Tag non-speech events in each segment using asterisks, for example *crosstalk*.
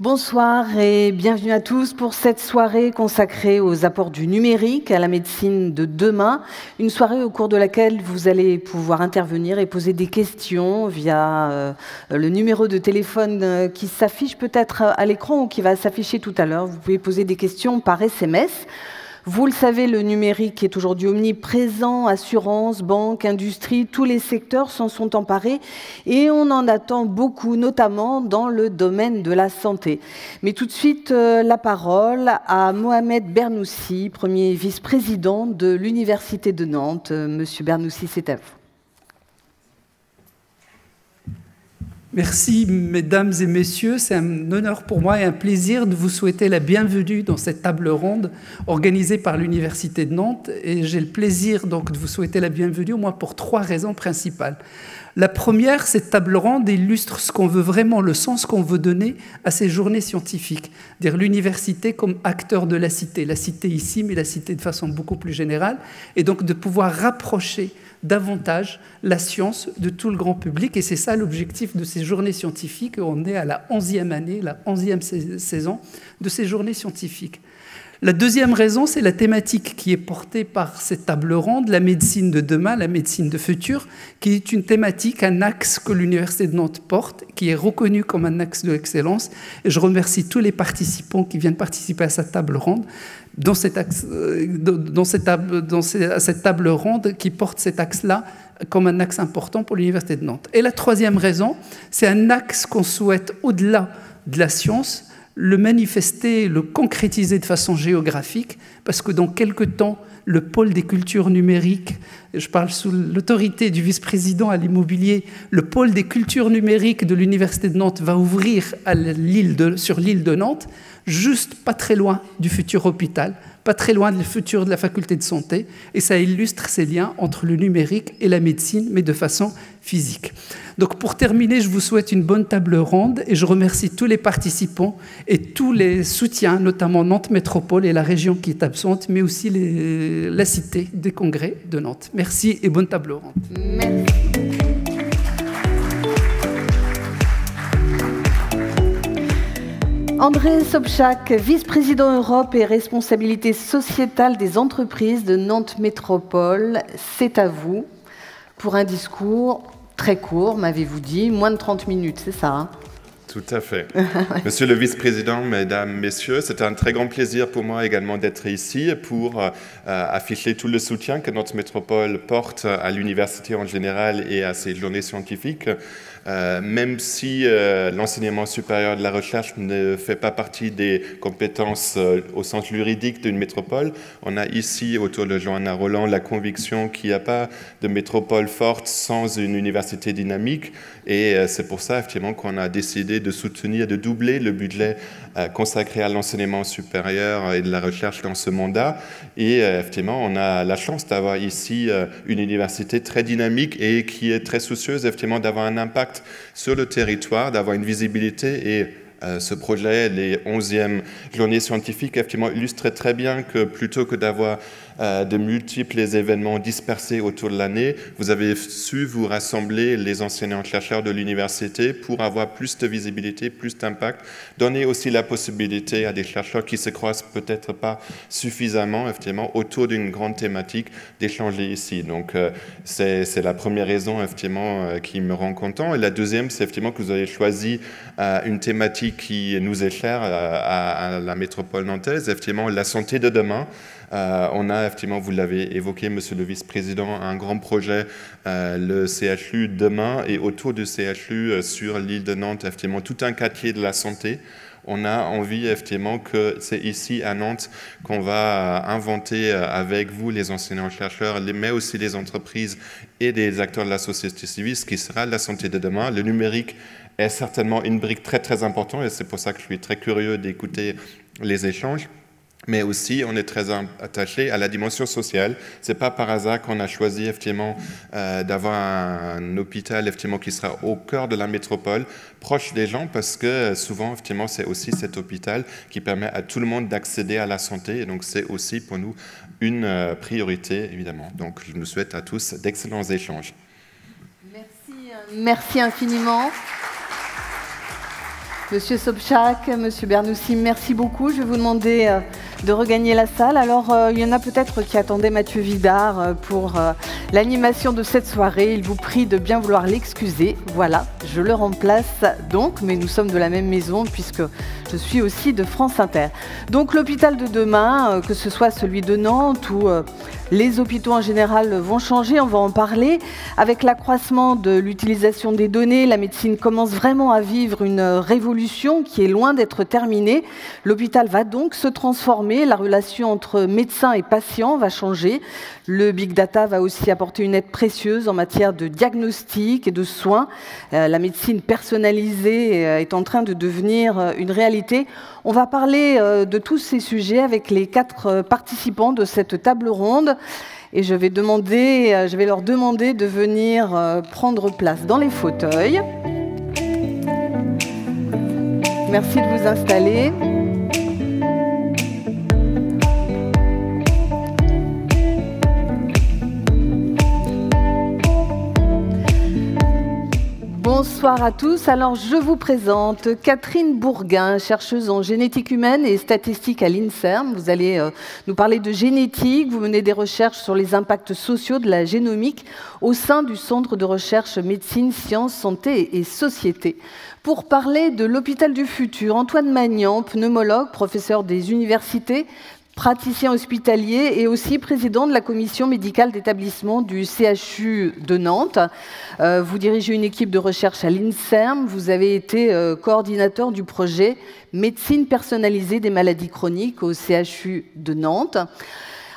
Bonsoir et bienvenue à tous pour cette soirée consacrée aux apports du numérique à la médecine de demain. Une soirée au cours de laquelle vous allez pouvoir intervenir et poser des questions via euh, le numéro de téléphone euh, qui s'affiche peut-être à l'écran ou qui va s'afficher tout à l'heure. Vous pouvez poser des questions par SMS. Vous le savez, le numérique est aujourd'hui omniprésent, assurance, banque, industrie, tous les secteurs s'en sont emparés et on en attend beaucoup, notamment dans le domaine de la santé. Mais tout de suite, euh, la parole à Mohamed Bernoussi, premier vice-président de l'Université de Nantes. Euh, Monsieur Bernoussi, c'est à vous. Merci, mesdames et messieurs. C'est un honneur pour moi et un plaisir de vous souhaiter la bienvenue dans cette table ronde organisée par l'Université de Nantes. Et j'ai le plaisir donc de vous souhaiter la bienvenue, au moins pour trois raisons principales. La première, cette table ronde illustre ce qu'on veut vraiment, le sens qu'on veut donner à ces journées scientifiques, dire l'université comme acteur de la cité, la cité ici, mais la cité de façon beaucoup plus générale, et donc de pouvoir rapprocher davantage la science de tout le grand public. Et c'est ça l'objectif de ces journées scientifiques. On est à la onzième année, la onzième saison de ces journées scientifiques. La deuxième raison, c'est la thématique qui est portée par cette table ronde, la médecine de demain, la médecine de futur, qui est une thématique, un axe que l'Université de Nantes porte, qui est reconnu comme un axe de l'excellence. Et je remercie tous les participants qui viennent participer à cette table ronde dans, cette table, ronde qui porte cet axe-là comme un axe important pour l'Université de Nantes. Et la troisième raison, c'est un axe qu'on souhaite au-delà de la science, le manifester, le concrétiser de façon géographique, parce que dans quelques temps, le pôle des cultures numériques, je parle sous l'autorité du vice-président à l'immobilier, le pôle des cultures numériques de l'Université de Nantes va ouvrir sur l'île de Nantes juste pas très loin du futur hôpital, pas très loin du futur de la faculté de santé, et ça illustre ces liens entre le numérique et la médecine, mais de façon physique. Donc pour terminer, je vous souhaite une bonne table ronde et je remercie tous les participants et tous les soutiens, notamment Nantes Métropole et la région qui est absente, mais aussi la cité des congrès de Nantes. Merci et bonne table ronde. Merci. André Sobchak, vice-président Europe et responsabilité sociétale des entreprises de Nantes Métropole, c'est à vous pour un discours très court, m'avez-vous dit, moins de 30 minutes, c'est ça hein tout à fait. *laughs* Monsieur le vice-président, mesdames, messieurs, c'est un très grand plaisir pour moi également d'être ici pour euh, afficher tout le soutien que notre métropole porte à l'université en général et à ses journées scientifiques. Euh, même si euh, l'enseignement supérieur de la recherche ne fait pas partie des compétences euh, au sens juridique d'une métropole, on a ici, autour de Johanna Roland, la conviction qu'il n'y a pas de métropole forte sans une université dynamique. Et c'est pour ça, effectivement, qu'on a décidé de soutenir, de doubler le budget consacré à l'enseignement supérieur et de la recherche dans ce mandat. Et effectivement, on a la chance d'avoir ici une université très dynamique et qui est très soucieuse, effectivement, d'avoir un impact sur le territoire, d'avoir une visibilité et euh, ce projet, les 11e journées scientifiques, effectivement, illustre très bien que plutôt que d'avoir de multiples événements dispersés autour de l'année. Vous avez su vous rassembler les enseignants-chercheurs de l'université pour avoir plus de visibilité, plus d'impact, donner aussi la possibilité à des chercheurs qui se croisent peut-être pas suffisamment, effectivement, autour d'une grande thématique d'échanger ici. Donc, euh, c'est la première raison, effectivement, euh, qui me rend content. Et la deuxième, c'est effectivement que vous avez choisi une thématique qui nous est chère à, à la métropole nantaise, effectivement, la santé de demain. Euh, on a effectivement, vous l'avez évoqué, Monsieur le Vice-président, un grand projet, euh, le CHU demain, et autour du CHU euh, sur l'île de Nantes, effectivement, tout un quartier de la santé on a envie effectivement que c'est ici à Nantes qu'on va inventer avec vous, les enseignants-chercheurs, mais aussi les entreprises et des acteurs de la société civile, ce qui sera la santé de demain. Le numérique est certainement une brique très très importante et c'est pour ça que je suis très curieux d'écouter les échanges. Mais aussi on est très attaché à la dimension sociale. Ce n'est pas par hasard qu'on a choisi effectivement euh, d'avoir un, hôpital effectivement qui sera au cœur de la métropole, proche des gens, parce que souvent effectivement c'est aussi cet hôpital qui permet à tout le monde d'accéder à la santé, et donc c'est aussi pour nous une euh, priorité évidemment. Donc je nous souhaite à tous d'excellents échanges. Merci, euh, merci infiniment. Monsieur Sobchak, Monsieur Bernoussi, merci beaucoup. Je vais vous demander euh, de regagner la salle. Alors, euh, il y en a peut-être qui attendaient Mathieu Vidard euh, pour l'animation de cette soirée. Il vous prie de bien vouloir l'excuser. Voilà, je le remplace donc, mais nous sommes de la même maison puisque je suis aussi de France Inter. Donc, l'hôpital de demain, que ce soit celui de Nantes ou les hôpitaux en général vont changer, on va en parler. Avec l'accroissement de l'utilisation des données, la médecine commence vraiment à vivre une révolution qui est loin d'être terminée. L'hôpital va donc se transformer, la relation entre médecins et patients va changer. Le big data va aussi apporter une aide précieuse en matière de diagnostic et de soins. Euh, la médecine personnalisée euh, est en train de devenir euh, une réalité. On va parler de tous ces sujets avec les quatre participants de cette table ronde et je vais, demander, je vais leur demander de venir prendre place dans les fauteuils. Merci de vous installer. Bonsoir à tous. Alors, je vous présente Catherine Bourguin, chercheuse en génétique humaine et statistique à l'INSERM. Vous allez euh, nous parler de génétique. Vous menez des recherches sur les impacts sociaux de la génomique au sein du Centre de recherche médecine, sciences, santé et société. Pour parler de l'hôpital du futur, Antoine Magnan, pneumologue, professeur des universités, praticien hospitalier et aussi président de la commission médicale d'établissement du CHU de Nantes. Euh, vous dirigez une équipe de recherche à l'INSERM. Vous avez été euh, coordinateur du projet Médecine personnalisée des maladies chroniques au CHU de Nantes.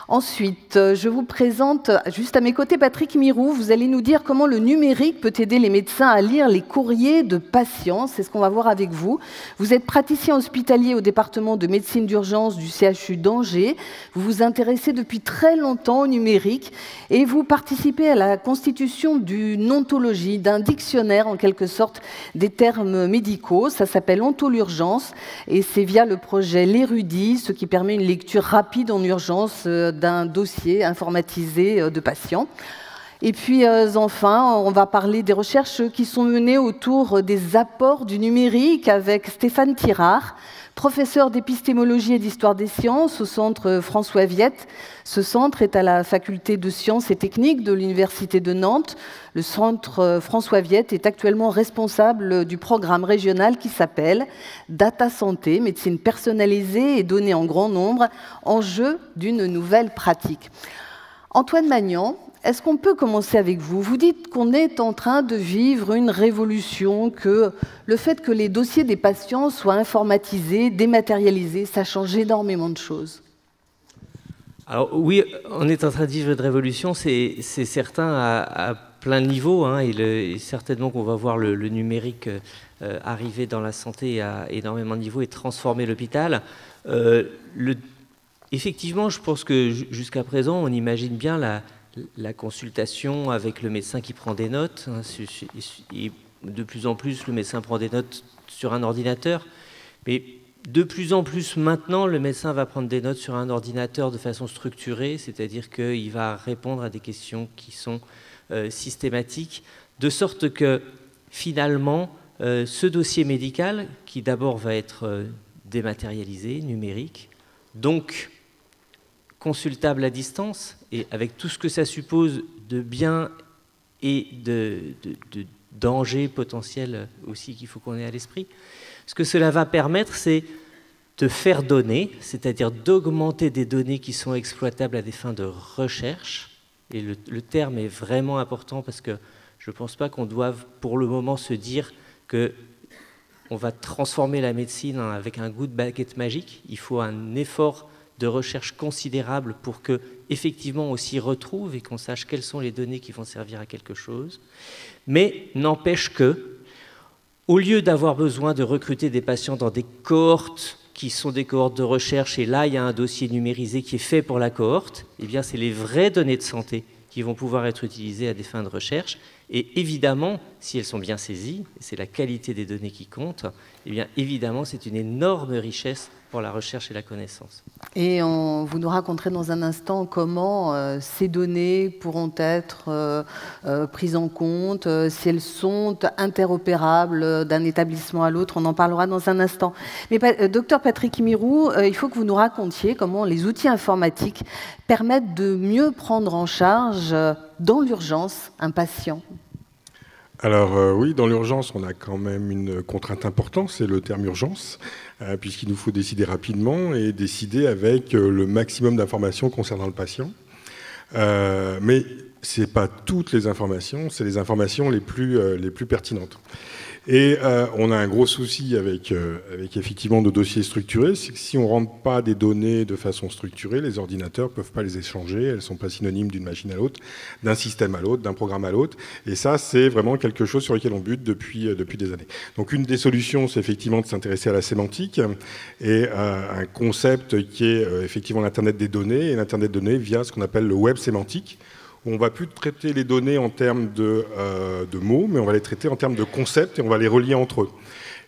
Ensuite, euh, je vous présente juste à mes côtés Patrick Mirou. Vous allez nous dire comment le numérique peut aider les médecins à lire les courriers de patients. C'est ce qu'on va voir avec vous. Vous êtes praticien hospitalier au département de médecine d'urgence du CHU d'Angers. Vous vous intéressez depuis très longtemps au numérique et vous participez à la constitution d'une ontologie, d'un dictionnaire en quelque sorte des termes médicaux. Ça s'appelle Ontolurgence et c'est via le projet L'Érudit, ce qui permet une lecture rapide en urgence euh, d'un dossier informatisé euh, de patients. Et puis euh, enfin, on va parler des recherches qui sont menées autour des apports du numérique avec Stéphane Tirard, professeur d'épistémologie et d'histoire des sciences au centre François Viette. Ce centre est à la faculté de sciences et techniques de l'Université de Nantes. Le centre François Viette est actuellement responsable du programme régional qui s'appelle Data Santé, médecine personnalisée et données en grand nombre, enjeu d'une nouvelle pratique. Antoine Magnan est-ce qu'on peut commencer avec vous? Vous dites qu'on est en train de vivre une révolution, que le fait que les dossiers des patients soient informatisés, dématérialisés, ça change énormément de choses. Alors oui, on est en train de vivre une révolution, c'est certain à, plein de niveaux. Hein, et, certainement qu'on va voir le, numérique euh, arriver dans la santé à énormément de niveaux et transformer l'hôpital. Euh, effectivement, je pense que jusqu'à présent, on imagine bien la, la consultation avec le médecin qui prend des notes. Hein, de plus en plus, le médecin prend des notes sur un ordinateur. Mais de plus en plus maintenant, le médecin va prendre des notes sur un ordinateur de façon structurée, c'est-à-dire qu'il va répondre à des questions qui sont euh, systématiques, de sorte que finalement, euh, ce dossier médical, qui d'abord va être euh, dématérialisé, numérique, donc consultable à distance, et avec tout ce que ça suppose de biens et de, dangers potentiels aussi qu'il faut qu'on ait à l'esprit, ce que cela va permettre, c'est de faire donner, c'est-à-dire d'augmenter des données qui sont exploitables à des fins de recherche. Et le, le terme est vraiment important parce que je ne pense pas qu'on doive pour le moment se dire que on va transformer la médecine avec un goût de baguette magique. Il faut un effort de recherche considérable pour que effectivement on s'y retrouve et qu'on sache quelles sont les données qui vont servir à quelque chose. Mais n'empêche que, au lieu d'avoir besoin de recruter des patients dans des cohortes qui sont des cohortes de recherche, et là, il y a un dossier numérisé qui est fait pour la cohorte, eh bien, c'est les vraies données de santé qui vont pouvoir être utilisées à des fins de recherche. Et évidemment, si elles sont bien saisies, c'est la qualité des données qui compte, eh bien, évidemment, c'est une énorme richesse la recherche et la connaissance. Et vous nous raconterez dans un instant comment euh, ces données pourront être euh, euh, prises en compte, si elles sont interopérables d'un établissement à l'autre. On en parlera dans un instant. Mais docteur Patrick Mirou, il faut que vous nous racontiez comment les outils informatiques permettent de mieux prendre en charge dans l'urgence un patient. Alors oui, dans l'urgence, on a quand même une contrainte importante, c'est le terme urgence. Euh, puisqu'il nous faut décider rapidement et décider avec euh, le maximum d'informations concernant le patient. Euh, mais ce n'est pas toutes les informations, c'est les informations les plus pertinentes. Et euh, on a un gros souci avec, euh, avec effectivement nos dossiers structurés, c'est que si on ne rentre pas des données de façon structurée, les ordinateurs ne peuvent pas les échanger, elles ne sont pas synonymes d'une machine à l'autre, d'un système à l'autre, d'un programme à l'autre. Et ça, c'est vraiment quelque chose sur lequel on bute depuis, euh, depuis des années. Donc une des solutions, c'est effectivement de s'intéresser à la sémantique et à un concept qui est effectivement l'Internet des données, et l'Internet des données via ce qu'on appelle le web sémantique on va plus traiter les données en termes euh, de, mots, mais on va les traiter en termes de concepts et on va les relier entre eux.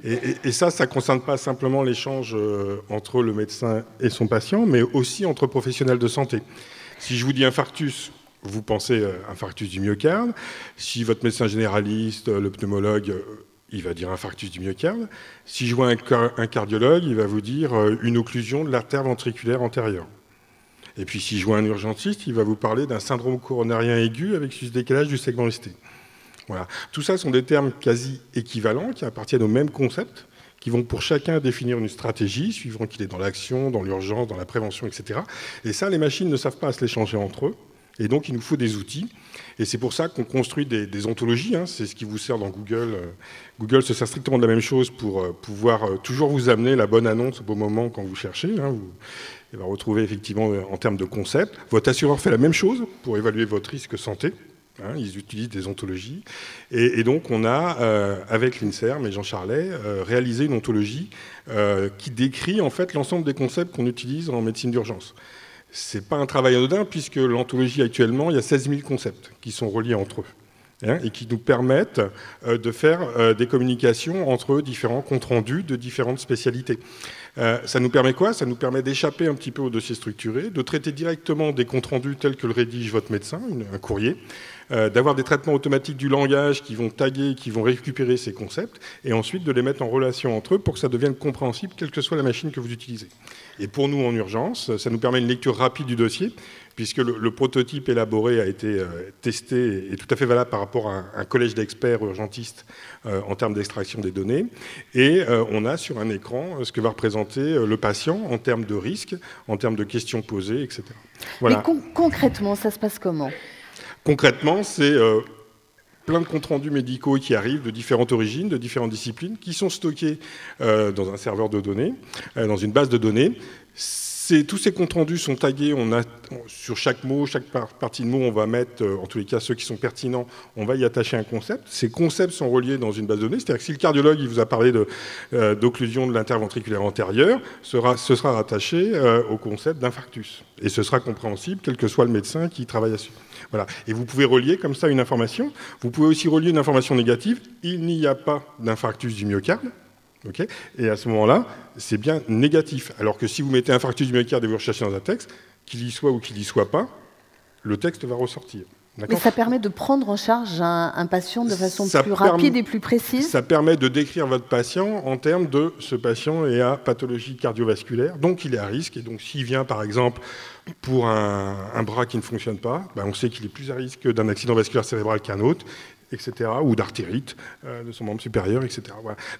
Et, ça, ça ne concerne pas simplement l'échange euh, entre le médecin et son patient, mais aussi entre professionnels de santé. Si je vous dis infarctus, vous pensez euh, infarctus du myocarde. Si votre médecin généraliste, le pneumologue, il va dire infarctus du myocarde. Si je vois un cardiologue, il va vous dire une occlusion de l'artère ventriculaire antérieure. Et puis si je vois un urgentiste, il va vous parler d'un syndrome coronarien aigu avec ce décalage du segment ST. Voilà. Tout ça sont des termes quasi équivalents qui appartiennent au même concept, qui vont pour chacun définir une stratégie, suivant qu'il est dans l'action, dans l'urgence, dans la prévention, etc. Et ça, les machines ne savent pas se l'échanger entre eux. Et donc, il nous faut des outils. Et c'est pour ça qu'on construit des, ontologies. Hein. C'est ce qui vous sert dans Google. Euh, Google se sert strictement de la même chose pour euh, pouvoir euh, toujours vous amener la bonne annonce au bon moment quand vous cherchez. Hein. Il va retrouver effectivement euh, en termes de concept. Votre assureur fait la même chose pour évaluer votre risque santé. Hein, ils utilisent des ontologies. Et, donc, on a, euh, avec l'INSERM et Jean Charlet, euh, réalisé une ontologie qui décrit en fait l'ensemble des concepts qu'on utilise en médecine d'urgence. Ce n'est pas un travail anodin, puisque l'ontologie actuellement, il y a 16 000 concepts qui sont reliés entre eux. Hein, et qui nous permettent de faire des communications entre différents comptes rendus de différentes spécialités. Euh, ça nous permet quoi? Ça nous permet d'échapper un petit peu au dossier structuré, de traiter directement des comptes rendus tels que le rédige votre médecin, un courrier, euh, d'avoir des traitements automatiques du langage qui vont taguer, qui vont récupérer ces concepts, et ensuite de les mettre en relation entre eux pour que ça devienne compréhensible, quelle que soit la machine que vous utilisez. Et pour nous, en urgence, ça nous permet une lecture rapide du dossier, puisque le, prototype élaboré a été euh, testé et tout à fait valable par rapport à un, collège d'experts urgentistes euh, en termes d'extraction des données. Et euh, on a sur un écran ce que va représenter le patient en termes de risques, en termes de questions posées, etc. Voilà. Mais concrètement, ça se passe comment? Concrètement, c'est plein de comptes rendus médicaux qui arrivent de différentes origines, de différentes disciplines, qui sont stockés dans un serveur de données, dans une base de données tous ces comptes rendus sont tagués. On a, sur chaque mot, chaque partie de mot, on va mettre, euh, en tous les cas ceux qui sont pertinents, on va y attacher un concept. Ces concepts sont reliés dans une base de données. C'est-à-dire que si le cardiologue il vous a parlé euh, d'occlusion de, l'interventriculaire antérieure, ce sera rattaché euh, au concept d'infarctus. Et ce sera compréhensible, quel que soit le médecin qui travaille dessus. Voilà. Et vous pouvez relier comme ça une information. Vous pouvez aussi relier une information négative. Il n'y a pas d'infarctus du myocarde et à ce moment-là, c'est bien négatif. Alors que si vous mettez infarctus du myocarde et vous recherchez dans un texte, qu'il y soit ou qu'il y soit pas, le texte va ressortir. Mais ça permet de prendre en charge un, patient de façon plus rapide et plus précise Ça permet de décrire votre patient en termes de ce patient est à pathologie cardiovasculaire, donc il est à risque. Et donc s'il vient par exemple pour un, bras qui ne fonctionne pas, ben, on sait qu'il est plus à risque d'un accident vasculaire cérébral qu'un autre etc., ou d'artérite euh, de son membre supérieur, etc.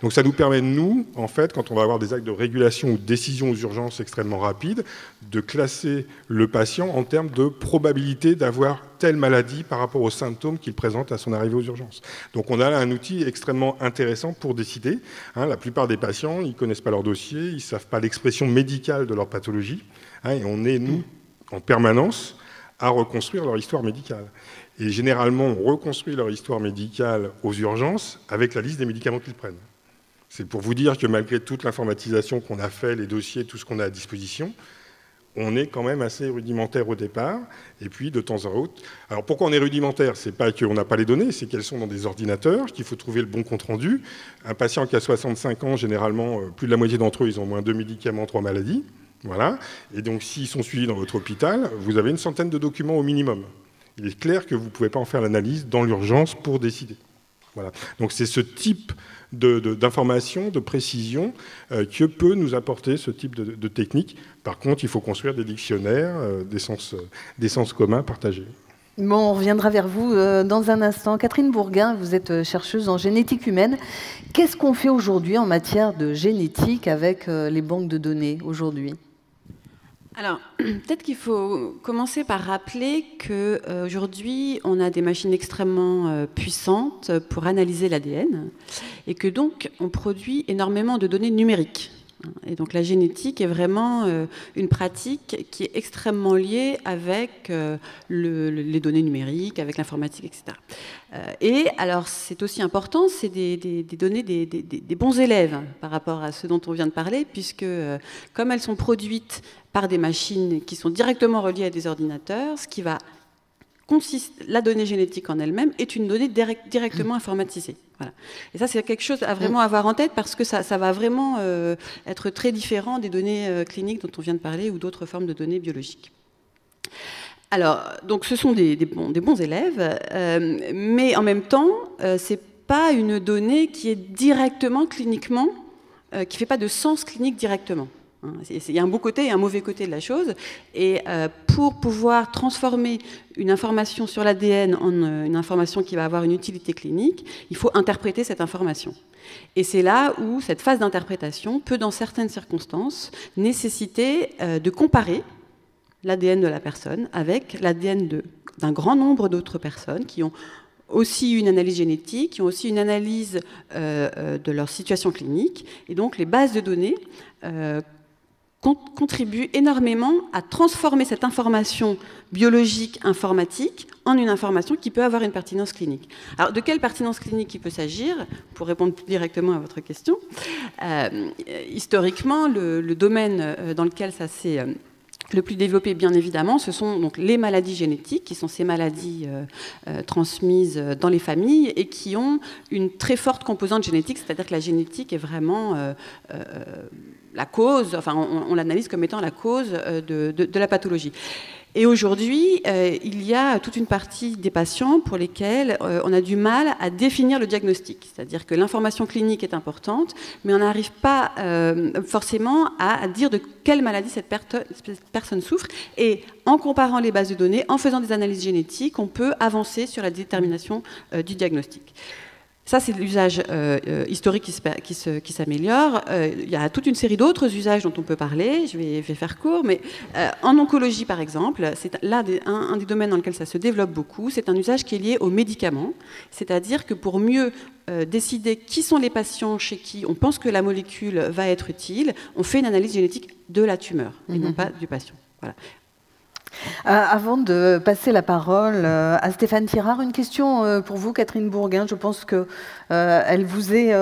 Donc ça nous permet, nous, en fait, quand on va avoir des actes de régulation ou de décision aux urgences extrêmement rapides, de classer le patient en termes de probabilité d'avoir telle maladie par rapport aux symptômes qu'il présente à son arrivée aux urgences. Donc on a là un outil extrêmement intéressant pour décider. Hein. la plupart des patients, ils ne connaissent pas leur dossier, ils ne savent pas l'expression médicale de leur pathologie, hein, et on est, nous, en permanence, à reconstruire leur histoire médicale. Et généralement, on reconstruit leur histoire médicale aux urgences avec la liste des médicaments qu'ils prennent. C'est pour vous dire que malgré toute l'informatisation qu'on a fait, les dossiers, tout ce qu'on a à disposition, on est quand même assez rudimentaire au départ, et puis de temps en temps. Alors pourquoi on est rudimentaire? C'est pas qu'on n'a pas les données, c'est qu'elles sont dans des ordinateurs, qu'il faut trouver le bon compte rendu. Un patient qui a 65 ans, généralement, euh, plus de la moitié d'entre eux, ils ont moins deux médicaments, trois maladies. Voilà. Et donc, s'ils sont suivis dans votre hôpital, vous avez une centaine de documents au minimum. Il est clair que vous ne pouvez pas en faire l'analyse dans l'urgence pour décider. Voilà. Donc, c'est ce type d'information, de, précision euh, que peut nous apporter ce type de, technique. Par contre, il faut construire des dictionnaires, euh, des, sens, euh, des sens communs partagés. Bon, on reviendra vers vous dans un instant. Catherine Bourguin, vous êtes chercheuse en génétique humaine. Qu'est-ce qu'on fait aujourd'hui en matière de génétique avec les banques de données aujourd'hui? Alors, *clears throat* peut-être qu'il faut commencer par rappeler qu'aujourd'hui, on a des machines extrêmement euh, puissantes pour analyser l'ADN et que donc on produit énormément de données numériques. Et donc la génétique est vraiment euh, une pratique qui est extrêmement liée avec euh, les données numériques, avec l'informatique, etc. et alors c'est aussi important, c'est des, données des, des, bons élèves par rapport à ce dont on vient de parler, puisque comme elles sont produites par des machines qui sont directement reliées à des ordinateurs, ce qui va consister, la donnée génétique en elle-même est une donnée directement informatisée. Voilà. Et ça, c'est quelque chose à vraiment avoir en tête parce que ça, va vraiment euh, être très différent des données euh, cliniques dont on vient de parler ou d'autres formes de données biologiques. Alors, donc, ce sont des, bons, des bons, élèves, euh, mais en même temps, c'est pas une donnée qui est directement cliniquement, qui fait pas de sens clinique directement. Hein, il y a un beau côté et un mauvais côté de la chose. Et euh, pour pouvoir transformer une information sur l'ADN en euh, une information qui va avoir une utilité clinique, il faut interpréter cette information. Et c'est là où cette phase d'interprétation peut, dans certaines circonstances, nécessiter euh, de comparer l'ADN de la personne avec l'ADN d'un grand nombre d'autres personnes qui ont aussi une analyse génétique, qui ont aussi une analyse de leur situation clinique. Et donc les bases de données contribue énormément à transformer cette information biologique informatique en une information qui peut avoir une pertinence clinique. Alors, de quelle pertinence clinique il peut s'agir? Pour répondre directement à votre question, euh, historiquement, le, domaine euh, dans lequel ça s'est euh, le plus développé, bien évidemment, ce sont donc les maladies génétiques, qui sont ces maladies transmises dans les familles et qui ont une très forte composante génétique, c'est-à-dire que la génétique est vraiment la cause, enfin on, l'analyse comme étant la cause euh, de, la pathologie. Et aujourd'hui, euh, il y a toute une partie des patients pour lesquels euh, on a du mal à définir le diagnostic. C'est-à-dire que l'information clinique est importante, mais on n'arrive pas forcément à, dire de quelle maladie cette, personne souffre. Et en comparant les bases de données, en faisant des analyses génétiques, on peut avancer sur la détermination du diagnostic. Ça, c'est l'usage euh, euh, historique qui, s'améliore. Euh, il y a toute une série d'autres usages dont on peut parler. Je vais, faire court, mais en oncologie, par exemple, c'est là un, des domaines dans lequel ça se développe beaucoup. C'est un usage qui est lié aux médicaments, c'est-à-dire que pour mieux décider qui sont les patients chez qui on pense que la molécule va être utile, on fait une analyse génétique de la tumeur et non mhm. pas du patient. Voilà. Euh, avant de passer la parole euh, à Stéphane Tirard, une question euh, pour vous, Catherine Bourguin. Je pense qu'elle vous est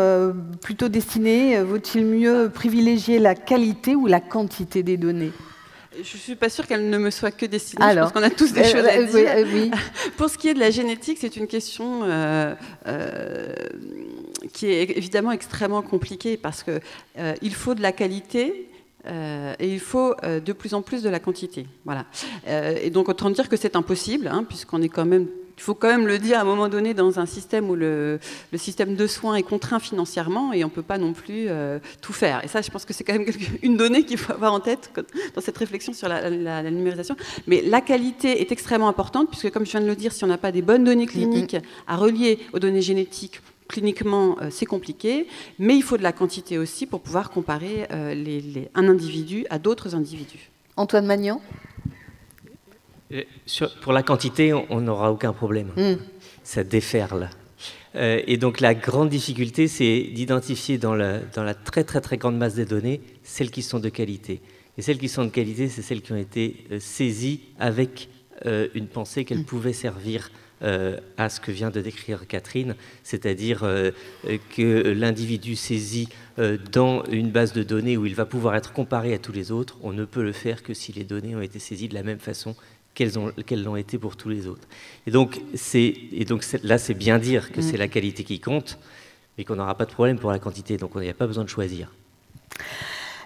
plutôt destinée. Vaut-il mieux privilégier la qualité ou la quantité des données? Je ne suis pas sûre qu'elle ne me soit que destinée. je pense qu'on a tous des choses à dire. *laughs* Pour ce qui est de la génétique, c'est une question qui est évidemment extrêmement compliquée parce qu'il faut de la qualité, euh, et il faut euh, de plus en plus de la quantité. Voilà. Euh, et donc autant dire que c'est impossible, hein, puisqu'on est quand même il faut quand même le dire à un moment donné dans un système où le, le système de soins est contraint financièrement et on ne peut pas non plus tout faire. Et ça, je pense que c'est quand même une donnée qu'il faut avoir en tête dans cette réflexion sur la, la, numérisation. Mais la qualité est extrêmement importante puisque, comme je viens de le dire, si on n'a pas des bonnes données cliniques à relier aux données génétiques cliniquement, euh, c'est compliqué, mais il faut de la quantité aussi pour pouvoir comparer euh, les, un individu à d'autres individus. Antoine Magnan? Euh, Pour la quantité, on n'aura aucun problème. Hmm. Ça déferle. et donc la grande difficulté, c'est d'identifier dans la, dans la très très très grande masse des données celles qui sont de qualité. Et celles qui sont de qualité, c'est celles qui ont été saisies avec une pensée qu'elle pouvait servir à ce que vient de décrire Catherine, c'est-à-dire que l'individu saisi dans une base de données où il va pouvoir être comparé à tous les autres, on ne peut le faire que si les données ont été saisies de la même façon qu'elles l'ont été pour tous les autres. Et donc, et donc là, c'est bien dire que c'est la qualité qui compte, mais qu'on n'aura pas de problème pour la quantité, donc on n'y a pas besoin de choisir.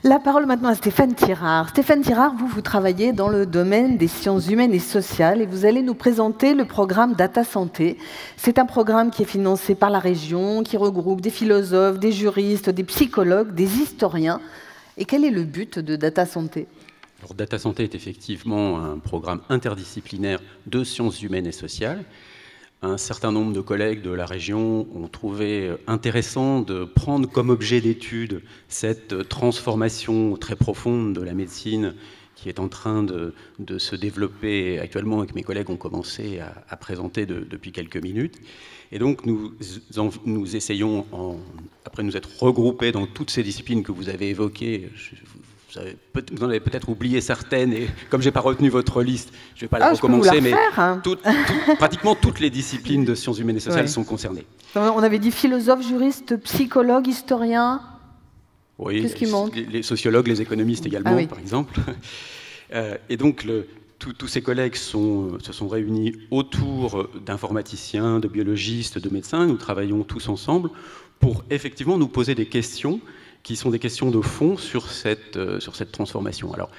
La parole maintenant à Stéphane Tirard. Stéphane Tirard, vous, vous travaillez dans le domaine des sciences humaines et sociales et vous allez nous présenter le programme Data Santé. C'est un programme qui est financé par la région, qui regroupe des philosophes, des juristes, des psychologues, des historiens. Et quel est le but de Data Santé? Data Santé est effectivement un programme interdisciplinaire de sciences humaines et sociales. Un certain nombre de collègues de la région ont trouvé intéressant de prendre comme objet d'étude cette transformation très profonde de la médecine qui est en train de, se développer actuellement et que mes collègues ont commencé à, présenter depuis quelques minutes. Et donc nous, essayons, après nous être regroupés dans toutes ces disciplines que vous avez évoquées, vous, en avez peut-être oublié certaines, et comme je n'ai pas retenu votre liste, je ne vais pas la ah, recommencer, mais hein. pratiquement toutes les disciplines de sciences humaines et sociales sont concernées. On avait dit philosophe, juriste, psychologue, historien. Oui, Qu'est-ce qui manque les, sociologues, les économistes également, ah par exemple. *laughs* Euh, et donc, tous ces collègues sont, se sont réunis autour d'informaticiens, de biologistes, de médecins. Nous travaillons tous ensemble pour effectivement nous poser des questions qui sont des questions de fond sur cette, euh, transformation. Alors,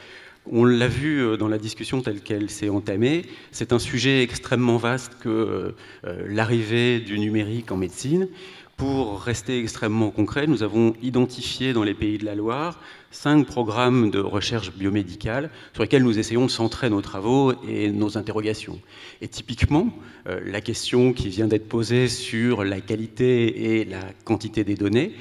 on l'a vu euh, dans la discussion telle qu'elle s'est entamée, c'est un sujet extrêmement vaste que euh, l'arrivée du numérique en médecine. Pour rester extrêmement concret, nous avons identifié dans les pays de la Loire cinq programmes de recherche biomédicale sur lesquels nous essayons de centrer nos travaux et nos interrogations. Et typiquement, la question qui vient d'être posée sur la qualité et la quantité des données,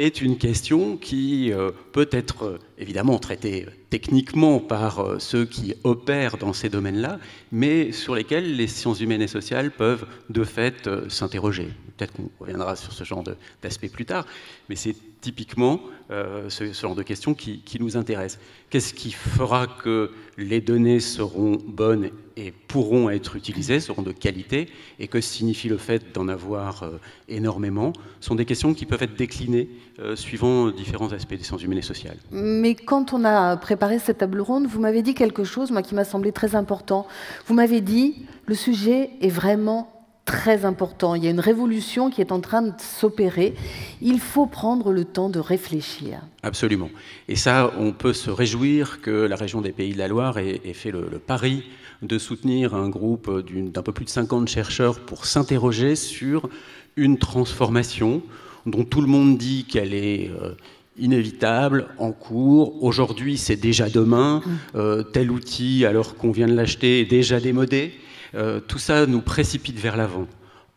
est une question qui euh, peut être euh, évidemment traitée techniquement par euh, ceux qui opèrent dans ces domaines-là, mais sur lesquels les sciences humaines et sociales peuvent de fait s'interroger. Peut-être qu'on reviendra sur ce genre d'aspect plus tard, mais c'est typiquement ce, genre de questions qui, qui nous intéresse. Qu'est-ce qui fera que les données seront bonnes et pourront être utilisées, seront de qualité, et que signifie le fait d'en avoir énormément, sont des questions qui peuvent être déclinées euh, suivant différents aspects des sciences humaines et sociales. Mais quand on a préparé cette table ronde, vous m'avez dit quelque chose, moi, qui m'a semblé très important. Vous m'avez dit, le sujet est vraiment très important. Il y a une révolution qui est en train de s'opérer. Il faut prendre le temps de réfléchir. Absolument. Et ça, on peut se réjouir que la région des Pays de la Loire ait, fait le, pari de soutenir un groupe d'un peu plus de 50 chercheurs pour s'interroger sur une transformation dont tout le monde dit qu'elle est euh, inévitable, en cours. Aujourd'hui, c'est déjà demain. Mm. Euh, tel outil, alors qu'on vient de l'acheter, est déjà démodé. Euh, tout ça nous précipite vers l'avant.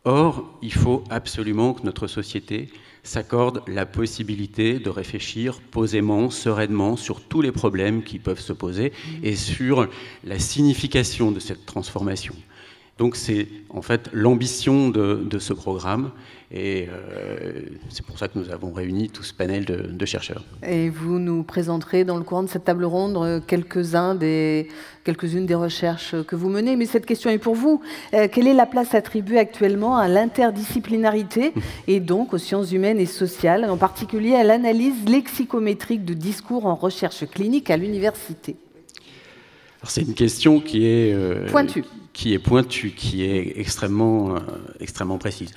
Or, il faut absolument que notre société s'accorde la possibilité de réfléchir posément, sereinement sur tous les problèmes qui peuvent se poser et sur la signification de cette transformation. Donc c'est en fait l'ambition de, ce programme et euh, c'est pour ça que nous avons réuni tout ce panel de, chercheurs. Et vous nous présenterez dans le courant de cette table ronde euh, quelques-uns des, quelques-unes des recherches que vous menez. Mais cette question est pour vous. Euh, quelle est la place attribuée actuellement à l'interdisciplinarité *laughs* et donc aux sciences humaines et sociales, en particulier à l'analyse lexicométrique de discours en recherche clinique à l'université? C'est une question qui est pointue qui est pointue, qui est extrêmement, euh, extrêmement précise.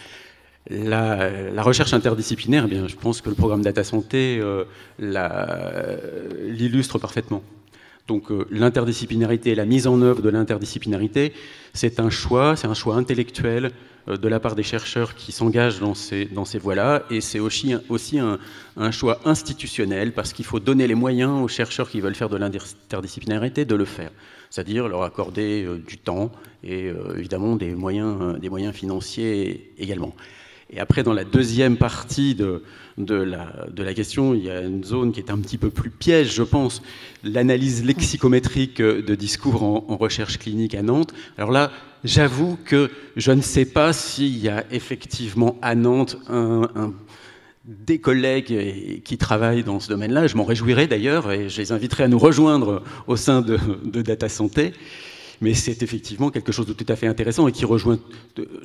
La, recherche interdisciplinaire, eh bien, je pense que le programme Data Santé euh, l'illustre parfaitement. Donc euh, l'interdisciplinarité, la mise en œuvre de l'interdisciplinarité, c'est un choix, c'est un choix intellectuel de la part des chercheurs qui s'engagent dans ces, voies-là, et c'est aussi, un, choix institutionnel, parce qu'il faut donner les moyens aux chercheurs qui veulent faire de l'interdisciplinarité de le faire c'est-à-dire leur accorder euh, du temps et euh, évidemment des moyens, euh, des moyens financiers également. Et après, dans la deuxième partie de, de, la, de, la, question, il y a une zone qui est un petit peu plus piège, je pense, l'analyse lexicométrique de discours en, recherche clinique à Nantes. Alors là, j'avoue que je ne sais pas s'il y a effectivement à Nantes un, un des collègues qui travaillent dans ce domaine-là. Je m'en réjouirai d'ailleurs et je les inviterai à nous rejoindre au sein de, Data Santé. Mais c'est effectivement quelque chose de tout à fait intéressant et qui rejoint,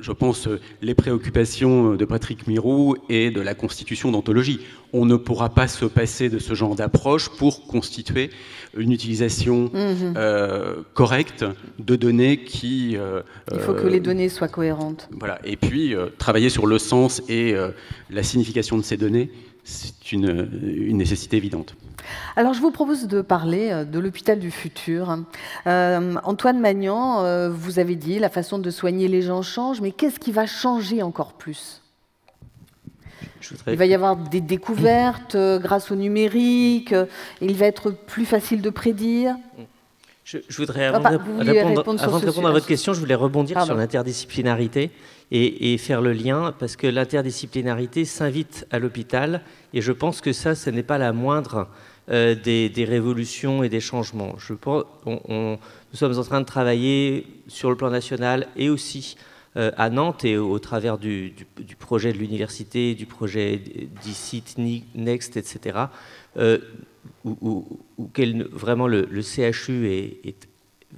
je pense, les préoccupations de Patrick Mirou et de la constitution d'anthologie. On ne pourra pas se passer de ce genre d'approche pour constituer une utilisation mhm. euh, correcte de données qui... Euh, Il faut que les données soient cohérentes. Voilà. Et puis, travailler sur le sens et la signification de ces données, c'est une, une nécessité évidente. Alors, je vous propose de parler euh, de l'hôpital du futur. Euh, Antoine Magnan, euh, vous avez dit la façon de soigner les gens change, mais qu'est-ce qui va changer encore plus? Il va y avoir des découvertes grâce au numérique, il va être plus facile de prédire. Je, voudrais, avant, de, répondre, à votre question, je voulais rebondir sur l'interdisciplinarité et, faire le lien, parce que l'interdisciplinarité s'invite à l'hôpital, et je pense que ça, ce n'est pas la moindre euh, des, révolutions et des changements. Je pense, nous sommes en train de travailler sur le plan national et aussi euh, à Nantes et au, travers du, projet de l'université, du projet d'ICIT, Next, etc., euh, où, vraiment le, CHU est,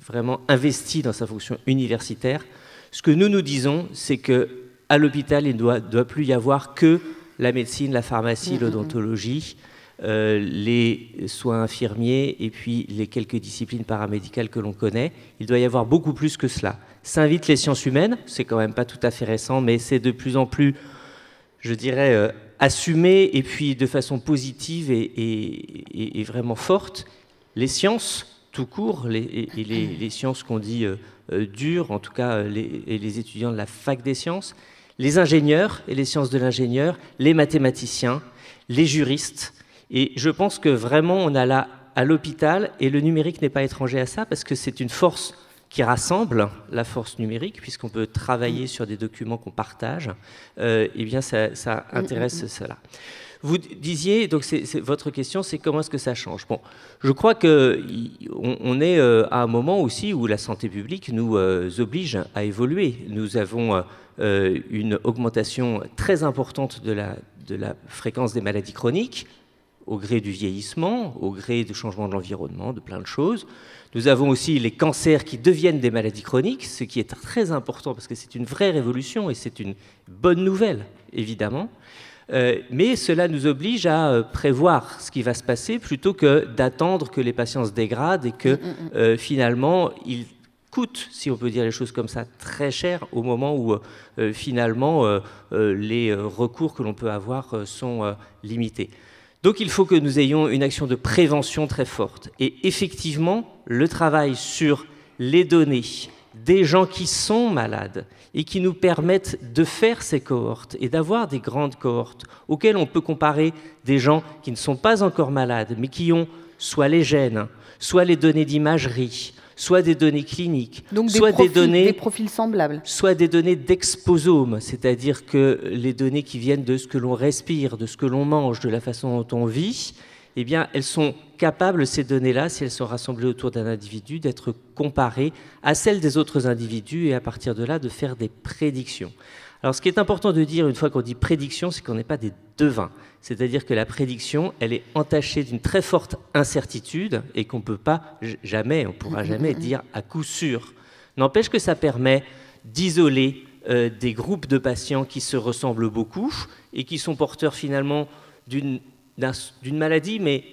vraiment investi dans sa fonction universitaire. Ce que nous nous disons, c'est que à l'hôpital, il ne doit, doit, plus y avoir que la médecine, la pharmacie, mm, mm, mm. l'odontologie. Euh, les soins infirmiers et puis les quelques disciplines paramédicales que l'on connaît. Il doit y avoir beaucoup plus que cela. S'invitent les sciences humaines, c'est quand même pas tout à fait récent, mais c'est de plus en plus, je dirais, euh, assumé et puis de façon positive et, vraiment forte. Les sciences, tout court, les, et les, sciences qu'on dit euh, dures, en tout cas les, les étudiants de la fac des sciences, les ingénieurs et les sciences de l'ingénieur, les mathématiciens, les juristes, et je pense que vraiment, on a là à l'hôpital, et le numérique n'est pas étranger à ça, parce que c'est une force qui rassemble la force numérique, puisqu'on peut travailler sur des documents qu'on partage, euh, eh bien ça, intéresse cela. Vous disiez, donc votre question, c'est comment est-ce que ça change? Bon, je crois qu'on on est euh, à un moment aussi où la santé publique nous euh, oblige à évoluer. Nous avons euh, une augmentation très importante de la, de la fréquence des maladies chroniques, au gré du vieillissement, au gré du changement de l'environnement, de plein de choses. Nous avons aussi les cancers qui deviennent des maladies chroniques, ce qui est très important parce que c'est une vraie révolution et c'est une bonne nouvelle, évidemment. Euh, mais cela nous oblige à euh, prévoir ce qui va se passer plutôt que d'attendre que les patients se dégradent et que mm, mm, mm. Euh, finalement ils coûtent, si on peut dire les choses comme ça, très cher au moment où finalement les recours que l'on peut avoir sont limités. Donc il faut que nous ayons une action de prévention très forte. Et effectivement, le travail sur les données des gens qui sont malades et qui nous permettent de faire ces cohortes et d'avoir des grandes cohortes auxquelles on peut comparer des gens qui ne sont pas encore malades, mais qui ont soit les gènes, soit les données d'imagerie, soit des données cliniques, soit des, données, des profils semblables, soit des données d'exposome, c'est-à-dire que les données qui viennent de ce que l'on respire, de ce que l'on mange, de la façon dont on vit, eh bien, elles sont capables, ces données-là, si elles sont rassemblées autour d'un individu, d'être comparées à celles des autres individus et à partir de là, de faire des prédictions. Alors, ce qui est important de dire une fois qu'on dit prédiction, c'est qu'on n'est pas des devins. C'est-à-dire que la prédiction, elle est entachée d'une très forte incertitude et qu'on ne peut pas jamais, on ne pourra jamais dire à coup sûr. N'empêche que ça permet d'isoler euh, des groupes de patients qui se ressemblent beaucoup et qui sont porteurs finalement d'une maladie, mais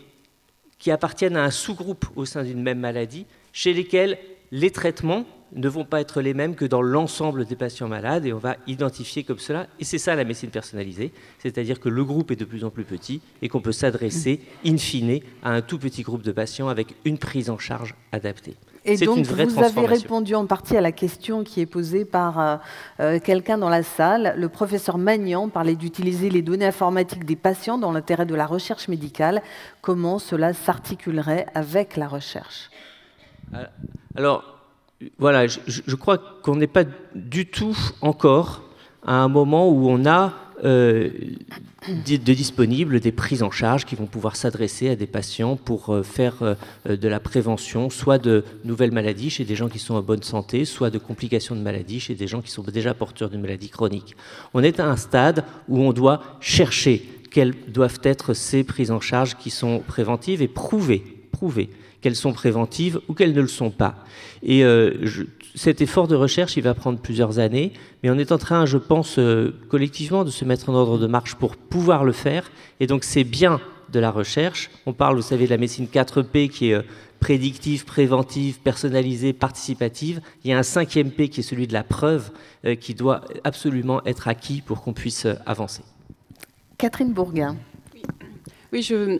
qui appartiennent à un sous-groupe au sein d'une même maladie, chez lesquels les traitements ne vont pas être les mêmes que dans l'ensemble des patients malades et on va identifier comme cela. Et c'est ça la médecine personnalisée, c'est-à-dire que le groupe est de plus en plus petit et qu'on peut s'adresser in fine à un tout petit groupe de patients avec une prise en charge adaptée. Et donc, une vraie vous avez répondu en partie à la question qui est posée par euh, euh, quelqu'un dans la salle. Le professeur Magnan parlait d'utiliser les données informatiques des patients dans l'intérêt de la recherche médicale. Comment cela s'articulerait avec la recherche? Euh, Alors, voilà, je, crois qu'on n'est pas du tout encore à un moment où on a euh, de, disponibles des prises en charge qui vont pouvoir s'adresser à des patients pour euh, faire euh, de la prévention, soit de nouvelles maladies chez des gens qui sont en bonne santé, soit de complications de maladies chez des gens qui sont déjà porteurs d'une maladie chronique. On est à un stade où on doit chercher quelles doivent être ces prises en charge qui sont préventives et prouver, prouver qu'elles sont préventives ou qu'elles ne le sont pas. Et cet effort de recherche, il va prendre plusieurs années, mais on est en train, je pense, collectivement, de se mettre en ordre de marche pour pouvoir le faire. Et donc c'est bien de la recherche. On parle, vous savez, de la médecine 4P qui est prédictive, préventive, personnalisée, participative. Il y a un cinquième P qui est celui de la preuve qui doit absolument être acquis pour qu'on puisse avancer. Catherine Bourguin. Oui, je,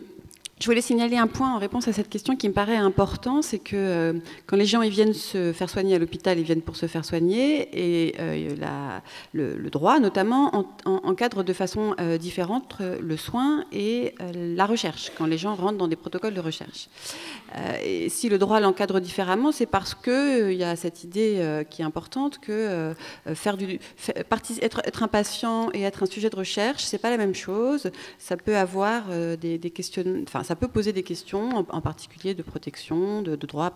je voulais signaler un point en réponse à cette question qui me paraît important, c'est que euh, quand les gens viennent se faire soigner à l'hôpital, ils viennent pour se faire soigner, et euh, le, droit notamment encadre de façon euh, différente le soin et la recherche, quand les gens rentrent dans des protocoles de recherche. Et si le droit l'encadre différemment, c'est parce qu'il y a cette idée qui est importante que faire du, être, être, un patient et être un sujet de recherche, c'est pas la même chose. Ça peut avoir des, questions, ça peut poser des questions, en, particulier de protection, de, droits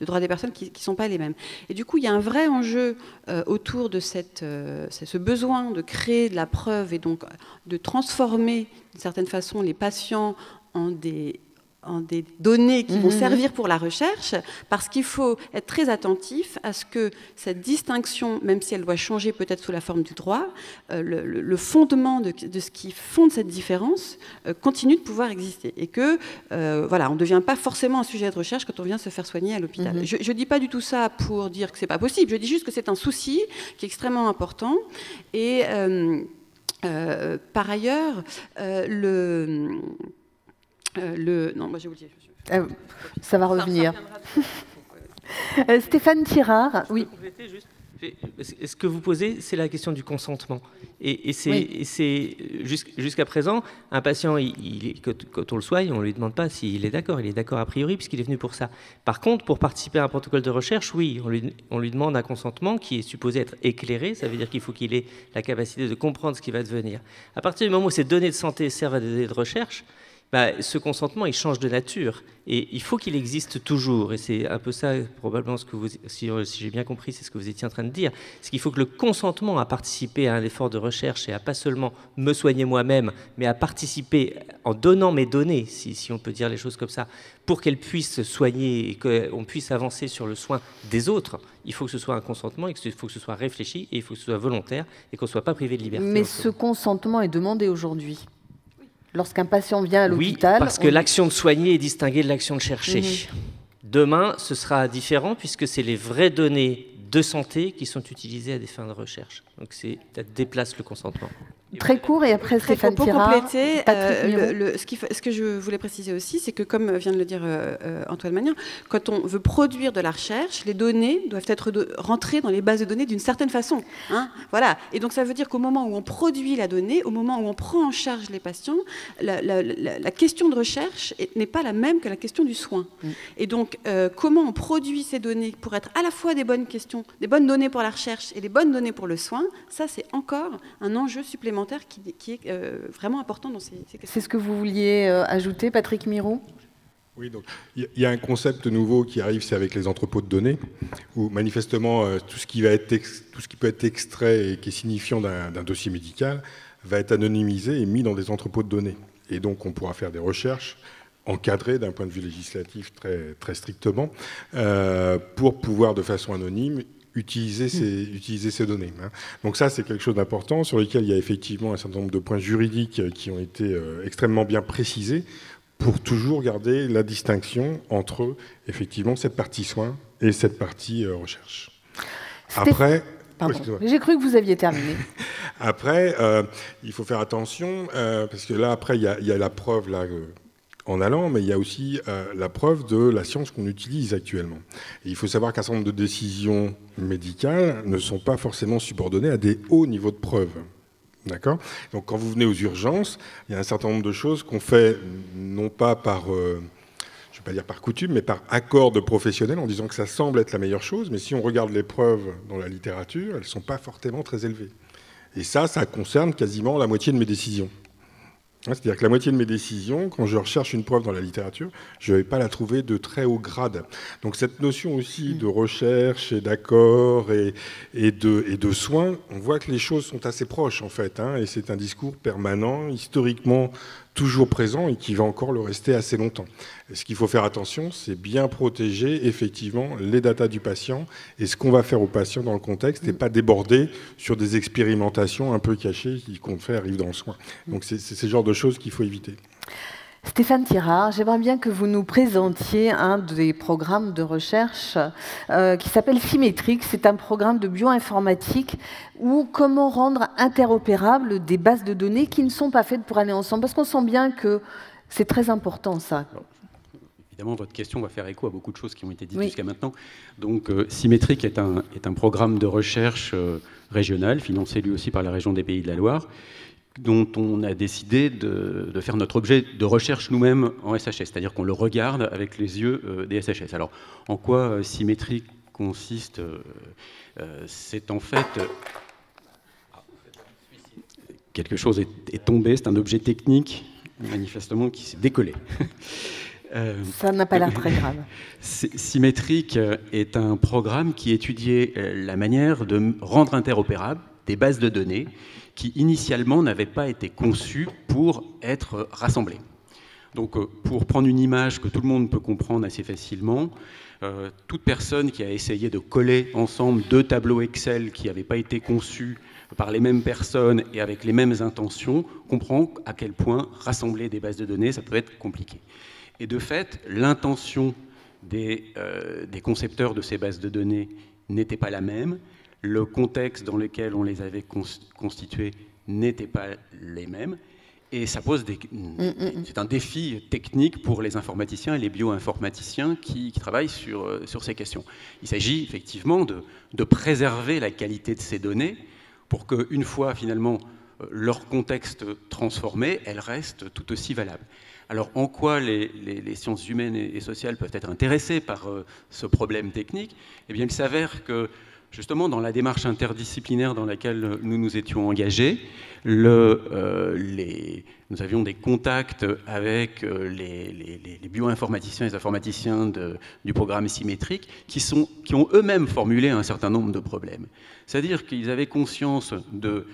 de droit des personnes qui ne sont pas les mêmes. Et du coup, il y a un vrai enjeu euh, autour de cette, euh, ce besoin de créer de la preuve et donc de transformer d'une certaine façon les patients en des en des données qui vont mhm. servir pour la recherche, parce qu'il faut être très attentif à ce que cette distinction, même si elle doit changer peut-être sous la forme du droit, euh, le, fondement de, ce qui fonde cette différence euh, continue de pouvoir exister. Et que, euh, voilà, on ne devient pas forcément un sujet de recherche quand on vient se faire soigner à l'hôpital. Mhm. Je ne dis pas du tout ça pour dire que c'est pas possible, je dis juste que c'est un souci qui est extrêmement important. Et par ailleurs, le le... Non, moi j'ai oublié. Euh, ça va revenir. *laughs* Euh, Stéphane Tirard, oui. Ce que vous posez, c'est la question du consentement. Et, c'est jusqu'à présent, un patient, il, quand, on le soigne, on ne lui demande pas s'il est d'accord. Il est d'accord a priori puisqu'il est venu pour ça. Par contre, pour participer à un protocole de recherche, oui, on lui, on lui demande un consentement qui est supposé être éclairé. Ça veut dire qu'il faut qu'il ait la capacité de comprendre ce qui va devenir. À partir du moment où ces données de santé servent à des données de recherche, bah, ce consentement, il change de nature. Et il faut qu'il existe toujours. Et c'est un peu ça, probablement, ce que vous, si, j'ai bien compris, c'est ce que vous étiez en train de dire. C'est qu'il faut que le consentement à participer à un effort de recherche et à pas seulement me soigner moi-même, mais à participer en donnant mes données, si, si on peut dire les choses comme ça, pour qu'elles puissent soigner et qu'on puisse avancer sur le soin des autres, il faut que ce soit un consentement, il faut que ce soit réfléchi et il faut que ce soit volontaire et qu'on ne soit pas privé de liberté. Mais ce consentement est demandé aujourd'hui lorsqu'un patient vient à l'hôpital. Oui, parce que l'action de soigner est distinguée de l'action de chercher. Mhm. Demain, ce sera différent puisque c'est les vraies données de santé qui sont utilisées à des fins de recherche. Donc ça déplace le consentement. Très court et après Stéphane Pour compléter, euh, le, ce, ce, que je voulais préciser aussi, c'est que comme vient de le dire euh, euh, Antoine Magnan, quand on veut produire de la recherche, les données doivent être rentrées dans les bases de données d'une certaine façon. Hein voilà. Et donc ça veut dire qu'au moment où on produit la donnée, au moment où on prend en charge les patients, la, question de recherche n'est pas la même que la question du soin. Mm. Et donc comment on produit ces données pour être à la fois des bonnes questions, des bonnes données pour la recherche et des bonnes données pour le soin, ça c'est encore un enjeu supplémentaire qui, est euh, vraiment important dans ces, questions. C'est ce que vous vouliez euh, ajouter, Patrick Miro oui, donc il y a un concept nouveau qui arrive, c'est avec les entrepôts de données, où manifestement euh, tout ce qui va être tout ce qui peut être extrait et qui est signifiant d'un dossier médical va être anonymisé et mis dans des entrepôts de données. Et donc on pourra faire des recherches encadrées d'un point de vue législatif très, très strictement, pour pouvoir de façon anonyme utiliser ces, utiliser ces données. Hein. Donc ça, c'est quelque chose d'important sur lequel il y a effectivement un certain nombre de points juridiques euh, qui ont été euh, extrêmement bien précisés pour toujours garder la distinction entre effectivement cette partie soins et cette partie euh, recherche. Après, j'ai cru que vous aviez terminé. *laughs* après, il faut faire attention parce que là, après, il y, y, a la preuve là en allant, mais il y a aussi euh, la preuve de la science qu'on utilise actuellement. il faut savoir qu'un certain nombre de décisions médicales ne sont pas forcément subordonnées à des hauts niveaux de preuve. D'accord? Donc quand vous venez aux urgences, il y a un certain nombre de choses qu'on fait non pas par, euh, je ne vais pas dire par coutume, mais par accord de professionnels en disant que ça semble être la meilleure chose, mais si on regarde les preuves dans la littérature, elles ne sont pas fortement très élevées. Et ça, ça concerne quasiment la moitié de mes décisions. C'est-à-dire que la moitié de mes décisions, quand je recherche une preuve dans la littérature, je ne vais pas la trouver de très haut grade. Donc cette notion aussi de recherche et d'accord et, et, de, et de soins, on voit que les choses sont assez proches en fait, hein, et c'est un discours permanent, historiquement toujours présent et qui va encore le rester assez longtemps. ce qu'il faut faire attention, c'est bien protéger effectivement les datas du patient et ce qu'on va faire au patient dans le contexte et pas déborder sur des expérimentations un peu cachées qui comptent faire arrive dans le soin. Donc c'est ce genre de choses qu'il faut éviter. Stéphane Tirard, j'aimerais bien que vous nous présentiez un des programmes de recherche euh, qui s'appelle Symétrique. C'est un programme de bioinformatique où comment rendre interopérables des bases de données qui ne sont pas faites pour aller ensemble. Parce qu'on sent bien que c'est très important ça. évidemment, votre question va faire écho à beaucoup de choses qui ont été dites jusqu'à maintenant. Donc, euh, Symétrique est un, est un, programme de recherche euh, régional, financé lui aussi par la région des Pays de la Loire, dont on a décidé de, faire notre objet de recherche nous-mêmes en SHS, c'est-à-dire qu'on le regarde avec les yeux euh, des SHS. Alors, en quoi euh, symétrie consiste euh, C'est en fait... quelque chose est, tombé, c'est un objet technique, manifestement, qui s'est décollé. *laughs* Ça n'a pas l'air très grave. *laughs* Symétrique est un programme qui étudiait la manière de rendre interopérables des bases de données qui initialement n'avaient pas été conçus pour être rassemblés. Donc euh, pour prendre une image que tout le monde peut comprendre assez facilement, euh, toute personne qui a essayé de coller ensemble deux tableaux Excel qui n'avaient pas été conçus par les mêmes personnes et avec les mêmes intentions comprend à quel point rassembler des bases de données, ça peut être compliqué. Et de fait, l'intention des, euh, des concepteurs de ces bases de données n'était pas la même, le contexte dans lequel on les avait constitués n'était pas les mêmes. Et ça pose des. Mm, mm, mm. C'est un défi technique pour les informaticiens et les bioinformaticiens qui, travaillent sur, euh, sur ces questions. Il s'agit effectivement de, de, préserver la qualité de ces données pour qu'une fois finalement euh, leur contexte transformé, elles restent tout aussi valables. Alors en quoi les, les, sciences humaines et, sociales peuvent être intéressées par euh, ce problème technique? Eh bien, il s'avère que justement dans la démarche interdisciplinaire dans laquelle nous nous étions engagés, euh, nous avions des contacts avec euh, les, bioinformaticiens et les informaticiens du programme symétrique qui, qui ont eux-mêmes formulé un certain nombre de problèmes. C'est-à-dire qu'ils avaient conscience de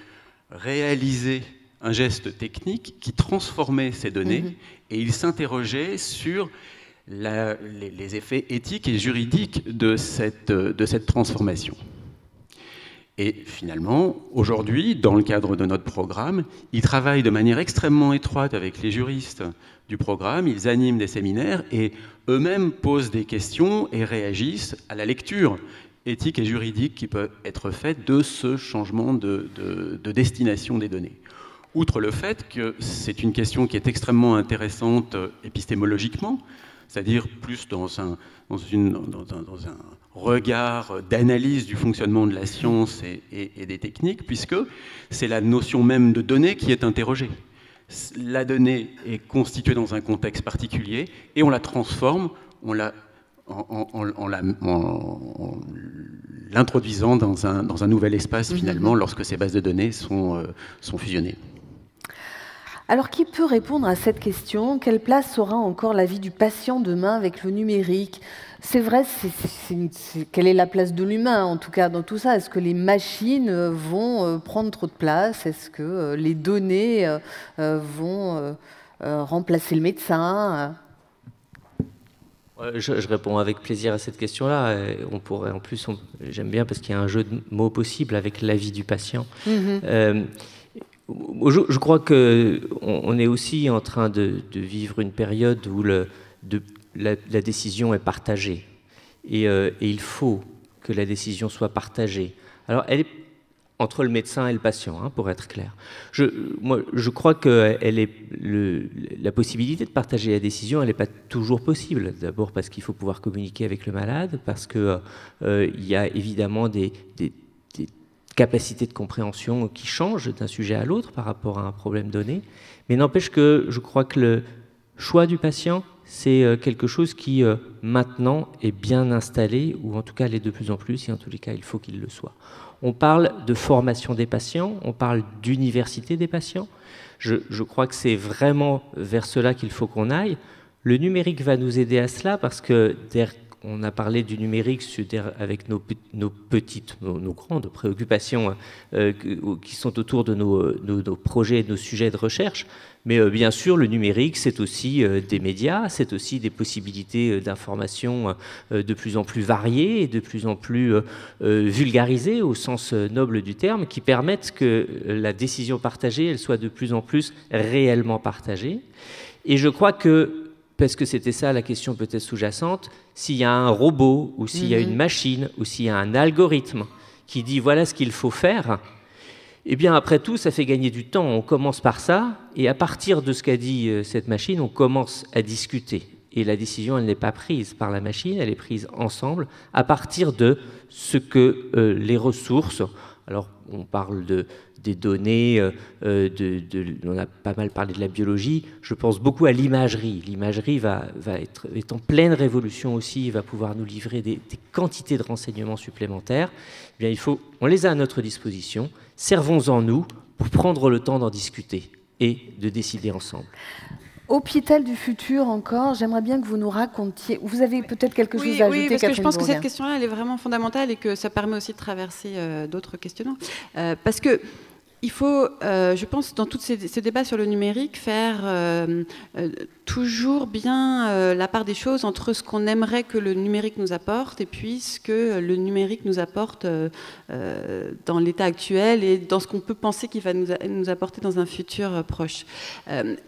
réaliser un geste technique qui transformait ces données mm-hmm. et ils s'interrogeaient sur les, effets éthiques et juridiques de cette, transformation. Et finalement, aujourd'hui, dans le cadre de notre programme, ils travaillent de manière extrêmement étroite avec les juristes du programme, ils animent des séminaires et eux-mêmes posent des questions et réagissent à la lecture éthique et juridique qui peut être faite de ce changement de destination des données. Outre le fait que c'est une question qui est extrêmement intéressante épistémologiquement, c'est-à-dire plus dans un, dans, une, dans, un, regard d'analyse du fonctionnement de la science et, des techniques, puisque c'est la notion même de donnée qui est interrogée. La donnée est constituée dans un contexte particulier et on la transforme, on la en, l'introduisant dans un, dans un, nouvel espace mhm. finalement lorsque ces bases de données sont, euh, sont fusionnées. Alors, qui peut répondre à cette question? Quelle place aura encore la vie du patient demain avec le numérique? C'est vrai, quelle est la place de l'humain en tout cas dans tout ça? Est-ce que les machines euh, vont euh, prendre trop de place? Est-ce que euh, les données vont remplacer le médecin? Je, réponds avec plaisir à cette question-là. On pourrait, en plus, j'aime bien parce qu'il y a un jeu de mots possible avec la vie du patient. Mm-hmm. Je, crois qu'on on est aussi en train de, vivre une période où la, décision est partagée. Euh, et, il faut que la décision soit partagée. Alors, elle est entre le médecin et le patient, hein, pour être clair. Je, crois que la possibilité de partager la décision, elle n'est pas toujours possible. D'abord parce qu'il faut pouvoir communiquer avec le malade, parce qu'il euh, y a évidemment des capacité de compréhension qui change d'un sujet à l'autre par rapport à un problème donné. Mais n'empêche que je crois que le choix du patient, c'est euh, quelque chose qui euh, maintenant est bien installé, ou en tout cas l'est de plus en plus, et en tous les cas il faut qu'il le soit. On parle de formation des patients, on parle d'université des patients. Je, je crois que c'est vraiment vers cela qu'il faut qu'on aille. Le numérique va nous aider à cela parce que on a parlé du numérique avec nos, petites, nos, grandes préoccupations euh, qui sont autour de nos, nos, projets, nos sujets de recherche. Mais euh, bien sûr, le numérique, c'est aussi euh, des médias, c'est aussi des possibilités d'information de plus en plus variées et de plus en plus vulgarisées au sens noble du terme, qui permettent que la décision partagée, elle soit de plus en plus réellement partagée. Et je crois que parce que c'était ça la question peut-être sous-jacente, s'il y a un robot ou s'il y a une mhm. machine ou s'il y a un algorithme qui dit voilà ce qu'il faut faire, eh bien après tout, ça fait gagner du temps. On commence par ça, et à partir de ce qu'a dit euh, cette machine, on commence à discuter. Et la décision, elle n'est pas prise par la machine, elle est prise ensemble à partir de ce que euh, les ressources, alors on parle de des données, euh, euh, on a pas mal parlé de la biologie, je pense beaucoup à l'imagerie. L'imagerie va, va être, est en pleine révolution aussi, va pouvoir nous livrer des, quantités de renseignements supplémentaires. Eh bien, il faut, on les a à notre disposition, servons-en nous pour prendre le temps d'en discuter et de décider ensemble. Hôpital du futur encore, j'aimerais bien que vous nous racontiez. Vous avez peut-être quelque chose à ajouter Oui, parce que je pense que cette question-là, elle est vraiment fondamentale et que ça permet aussi de traverser euh, d'autres questionnements. parce que il faut, euh, je pense, dans tous ces, débats sur le numérique, faire euh, euh, toujours bien la part des choses entre ce qu'on aimerait que le numérique nous apporte et puis ce que le numérique nous apporte dans l'état actuel et dans ce qu'on peut penser qu'il va nous, apporter dans un futur proche.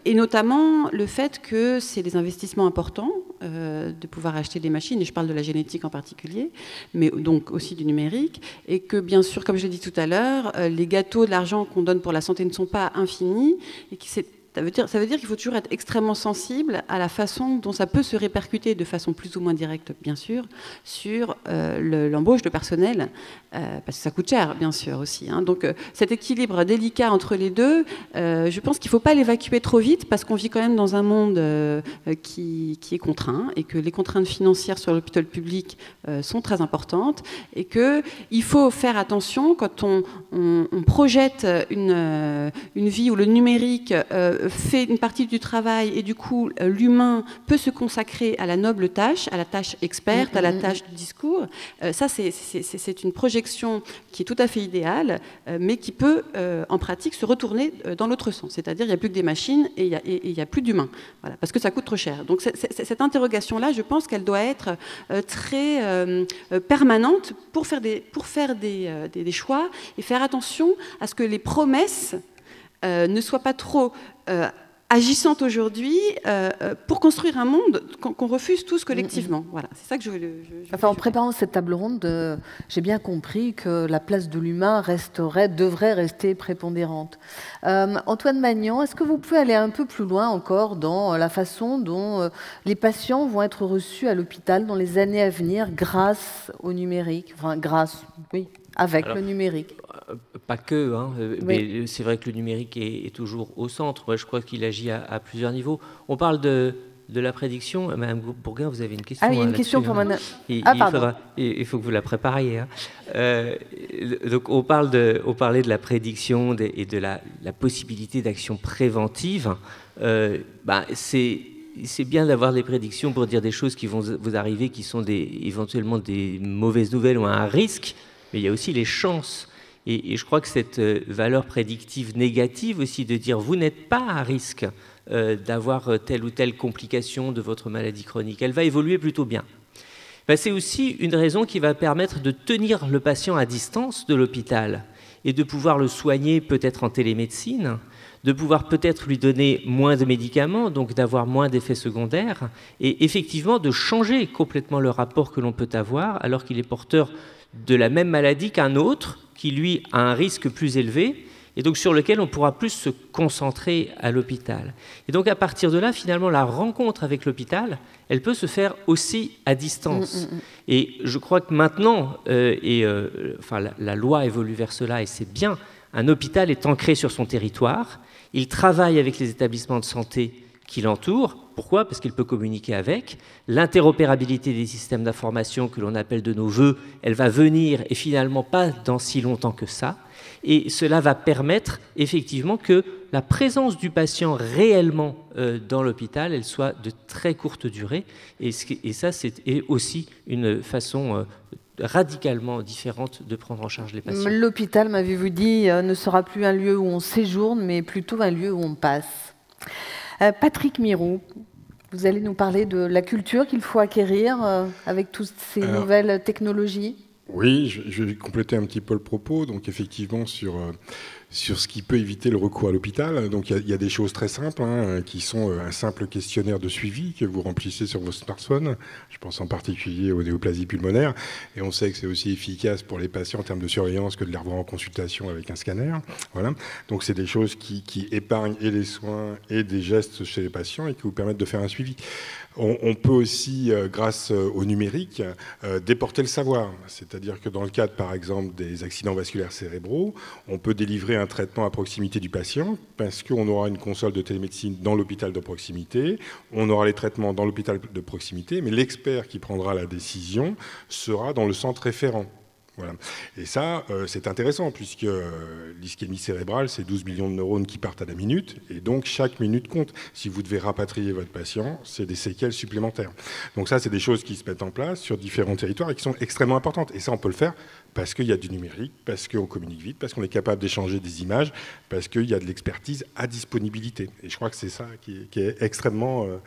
et notamment le fait que c'est des investissements importants de pouvoir acheter des machines, et je parle de la génétique en particulier, mais donc aussi du numérique, et que bien sûr, comme je l'ai dit tout à l'heure, les gâteaux de l'argent qu'on donne pour la santé ne sont pas infinis et qui ça veut dire, qu'il faut toujours être extrêmement sensible à la façon dont ça peut se répercuter de façon plus ou moins directe, bien sûr, sur euh, l'embauche de personnel, euh, parce que ça coûte cher, bien sûr, aussi. Hein. Donc euh, cet équilibre délicat entre les deux, je pense qu'il ne faut pas l'évacuer trop vite, parce qu'on vit quand même dans un monde qui, est contraint, et que les contraintes financières sur l'hôpital public sont très importantes, et qu'il faut faire attention quand on projette une, une, vie où le numérique fait une partie du travail et du coup euh, l'humain peut se consacrer à la noble tâche, à la tâche experte, à la mm, mm, mm. tâche du discours. Euh, ça, c'est une projection qui est tout à fait idéale, euh, mais qui peut en pratique se retourner dans l'autre sens. C'est-à-dire il n'y a plus que des machines et il n'y a, plus d'humains, voilà, parce que ça coûte trop cher. Donc cette interrogation-là, je pense qu'elle doit être très permanente pour faire, des, pour faire des, des, choix et faire attention à ce que les promesses ne soient pas trop euh, agissante aujourd'hui euh, euh, pour construire un monde qu'on refuse tous collectivement. Mm, mm. Voilà, c'est ça que je veux. enfin, en préparant cette table ronde, j'ai bien compris que la place de l'humain resterait, devrait rester prépondérante. Antoine Magnan, est-ce que vous pouvez aller un peu plus loin encore dans la façon dont les patients vont être reçus à l'hôpital dans les années à venir grâce au numérique? Enfin, grâce, oui, avec le numérique. Euh, pas que, hein, euh, mais c'est vrai que le numérique est, toujours au centre. Moi, je crois qu'il agit à, plusieurs niveaux. On parle de, de la prédiction. Madame Bourguin, vous avez une question. Ah, il y a une question pour hein. Madame. Il, ah, pardon. il, faut que vous la prépariez. Hein. Euh, donc, on, parle de, on parlait de la prédiction et de la, possibilité d'action préventive. bah, c'est c'est bien d'avoir des prédictions pour dire des choses qui vont vous arriver, qui sont des, éventuellement des mauvaises nouvelles ou un risque mais il y a aussi les chances. Et, je crois que cette euh, valeur prédictive négative aussi de dire vous n'êtes pas à risque euh, d'avoir euh, telle ou telle complication de votre maladie chronique, elle va évoluer plutôt bien. Ben, c'est aussi une raison qui va permettre de tenir le patient à distance de l'hôpital et de pouvoir le soigner peut-être en télémédecine, de pouvoir peut-être lui donner moins de médicaments, donc d'avoir moins d'effets secondaires, et effectivement de changer complètement le rapport que l'on peut avoir alors qu'il est porteur de la même maladie qu'un autre qui, lui, a un risque plus élevé et donc sur lequel on pourra plus se concentrer à l'hôpital. Et donc à partir de là, finalement, la rencontre avec l'hôpital, elle peut se faire aussi à distance. Mm, mm, mm. Et je crois que maintenant, euh, et euh, enfin la, la, loi évolue vers cela, et c'est bien, un hôpital est ancré sur son territoire, il travaille avec les établissements de santé qui l'entourent. Pourquoi? Parce qu'il peut communiquer avec. L'interopérabilité des systèmes d'information que l'on appelle de nos voeux, elle va venir et finalement pas dans si longtemps que ça. Et cela va permettre effectivement que la présence du patient réellement euh, dans l'hôpital, elle soit de très courte durée. Et, ça, c'est aussi une façon euh, radicalement différente de prendre en charge les patients. L'hôpital, m'avez-vous dit, euh, ne sera plus un lieu où on séjourne, mais plutôt un lieu où on passe. Patrick Mirou, vous allez nous parler de la culture qu'il faut acquérir avec toutes ces nouvelles technologies? oui, je, vais compléter un petit peu le propos. Donc effectivement, sur, euh, sur ce qui peut éviter le recours à l'hôpital, donc il y, a des choses très simples, hein, qui sont euh, un simple questionnaire de suivi que vous remplissez sur vos smartphones. Je pense en particulier aux néoplasies pulmonaires. Et on sait que c'est aussi efficace pour les patients en termes de surveillance que de les revoir en consultation avec un scanner. Voilà. Donc c'est des choses qui, qui épargnent et les soins et des gestes chez les patients et qui vous permettent de faire un suivi. On, peut aussi, euh, grâce euh, au numérique, euh, déporter le savoir. C'est-à-dire que dans le cadre, par exemple, des accidents vasculaires cérébraux, on peut délivrer un traitement à proximité du patient parce qu'on aura une console de télémédecine dans l'hôpital de proximité, on aura les traitements dans l'hôpital de proximité, mais l'expert qui prendra la décision sera dans le centre référent. Et ça, euh, c'est intéressant, puisque euh, l'ischémie cérébrale, c'est 12 millions de neurones qui partent à la minute, et donc chaque minute compte. Si vous devez rapatrier votre patient, c'est des séquelles supplémentaires. Donc ça, c'est des choses qui se mettent en place sur différents territoires et qui sont extrêmement importantes. Et ça, on peut le faire parce qu'il y a du numérique, parce qu'on communique vite, parce qu'on est capable d'échanger des images, parce qu'il y a de l'expertise à disponibilité. Et je crois que c'est ça qui est, extrêmement, euh,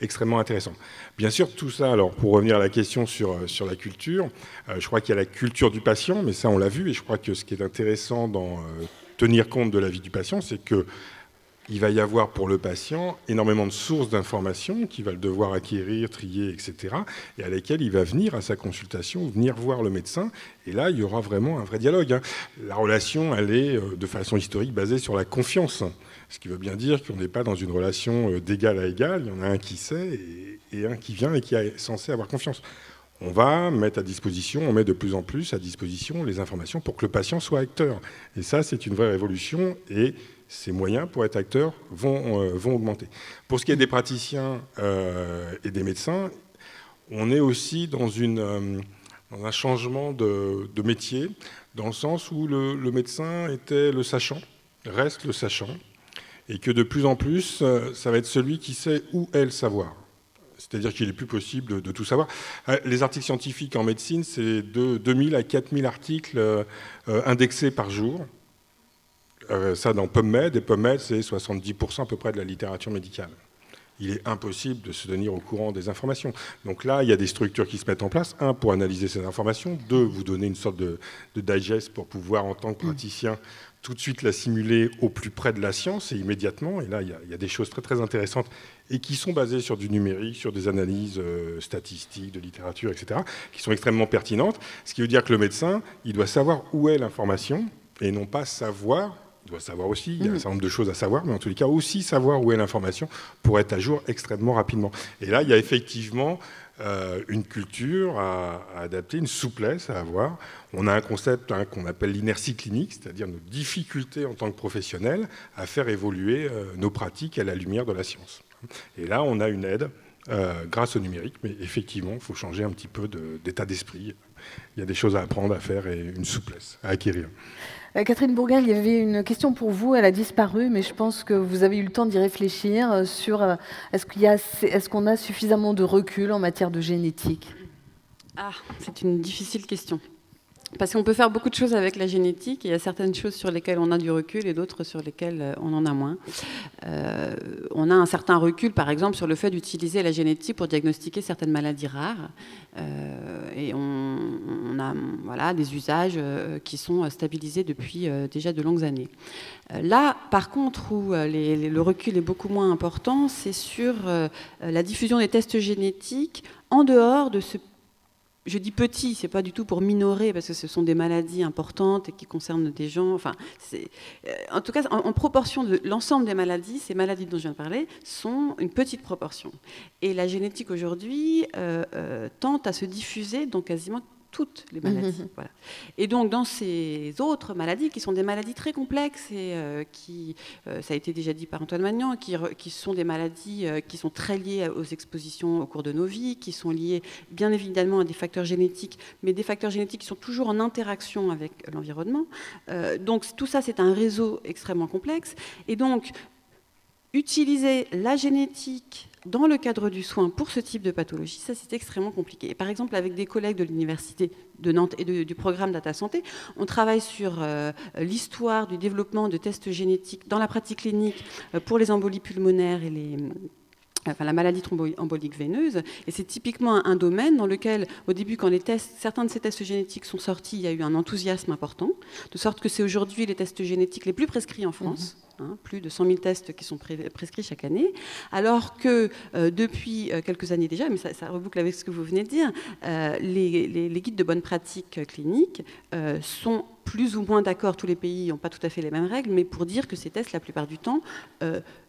extrêmement intéressant. Bien sûr, tout ça, alors pour revenir à la question sur, euh, sur la culture, euh, je crois qu'il y a la culture du patient, mais ça on l'a vu, et je crois que ce qui est intéressant dans tenir compte de la vie du patient, c'est que il va y avoir pour le patient énormément de sources d'informations qu'il va devoir acquérir, trier, etc., et à lesquelles il va venir à sa consultation, venir voir le médecin, et là, il y aura vraiment un vrai dialogue. Hein. La relation, elle est euh, de façon historique basée sur la confiance, ce qui veut bien dire qu'on n'est pas dans une relation euh, d'égal à égal, il y en a un qui sait et un qui vient et qui est censé avoir confiance on va mettre à disposition, on met de plus en plus à disposition les informations pour que le patient soit acteur. Et ça, c'est une vraie révolution et ces moyens pour être acteurs vont, euh, vont augmenter. Pour ce qui est des praticiens euh, et des médecins, on est aussi dans, une, euh, un changement de, métier, dans le sens où le, médecin était le sachant, reste le sachant, et que de plus en plus, ça va être celui qui sait où est le savoir. C'est-à-dire qu'il est plus possible de, tout savoir. Les articles scientifiques en médecine, c'est de 2000 à 4000 articles indexés par jour. Euh, ça dans PubMed, et PubMed, c'est 70% à peu près de la littérature médicale. Il est impossible de se tenir au courant des informations. Donc là, il y a des structures qui se mettent en place. Un, pour analyser ces informations. Deux, vous donner une sorte de, digest pour pouvoir, en tant que praticien, tout de suite la simuler au plus près de la science et immédiatement. Et là, il y, a, des choses très très intéressantes et qui sont basées sur du numérique, sur des analyses euh, statistiques, de littérature, etc., qui sont extrêmement pertinentes. Ce qui veut dire que le médecin, il doit savoir où est l'information et non pas savoir doit savoir aussi, il y a un mm. certain nombre de choses à savoir, mais en tous les cas aussi savoir où est l'information pour être à jour extrêmement rapidement. Et là, il y a effectivement euh, une culture à, adapter, une souplesse à avoir. On a un concept hein, qu'on appelle l'inertie clinique, c'est-à-dire nos difficultés en tant que professionnels à faire évoluer euh, nos pratiques à la lumière de la science. Et là, on a une aide euh, grâce au numérique, mais effectivement, il faut changer un petit peu d'état d'esprit. Il y a des choses à apprendre, à faire et une souplesse à acquérir. Euh, Catherine Bourguin, il y avait une question pour vous, elle a disparu, mais je pense que vous avez eu le temps d'y réfléchir euh, sur euh, est-ce qu'on a, a suffisamment de recul en matière de génétique? Ah, c'est une difficile question. Parce qu'on peut faire beaucoup de choses avec la génétique. Il y a certaines choses sur lesquelles on a du recul et d'autres sur lesquelles euh, on en a moins. Euh, on a un certain recul, par exemple, sur le fait d'utiliser la génétique pour diagnostiquer certaines maladies rares. Euh, et on, a voilà, des usages qui sont stabilisés depuis déjà de longues années. Là, par contre, où le recul est beaucoup moins important, c'est sur la diffusion des tests génétiques en dehors de ce je dis petit, c'est pas du tout pour minorer parce que ce sont des maladies importantes et qui concernent des gens. Enfin, euh, en tout cas, en, proportion de l'ensemble des maladies, ces maladies dont je viens de parler sont une petite proportion. Et la génétique aujourd'hui euh, euh, tente à se diffuser dans quasiment toutes les maladies. Voilà. Et donc, dans ces autres maladies, qui sont des maladies très complexes et qui, ça a été déjà dit par Antoine Magnan, qui, qui sont des maladies qui sont très liées aux expositions au cours de nos vies, qui sont liées bien évidemment à des facteurs génétiques, mais des facteurs génétiques qui sont toujours en interaction avec l'environnement. donc, tout ça, c'est un réseau extrêmement complexe. Et donc, utiliser la génétique dans le cadre du soin pour ce type de pathologie, ça c'est extrêmement compliqué. par exemple, avec des collègues de l'Université de Nantes et du programme Data Santé, on travaille sur euh, l'histoire du développement de tests génétiques dans la pratique clinique euh, pour les embolies pulmonaires et enfin, la maladie thromboembolique veineuse. Et c'est typiquement un, domaine dans lequel, au début, quand certains de ces tests génétiques sont sortis, il y a eu un enthousiasme important, de sorte que c'est aujourd'hui les tests génétiques les plus prescrits en France. Hein, plus de 100 000 tests qui sont prescrits chaque année, alors que euh, depuis euh, quelques années déjà, mais ça, reboucle avec ce que vous venez de dire, euh, les, guides de bonne pratique clinique sont plus ou moins d'accord, tous les pays n'ont pas tout à fait les mêmes règles, mais pour dire que ces tests, la plupart du temps,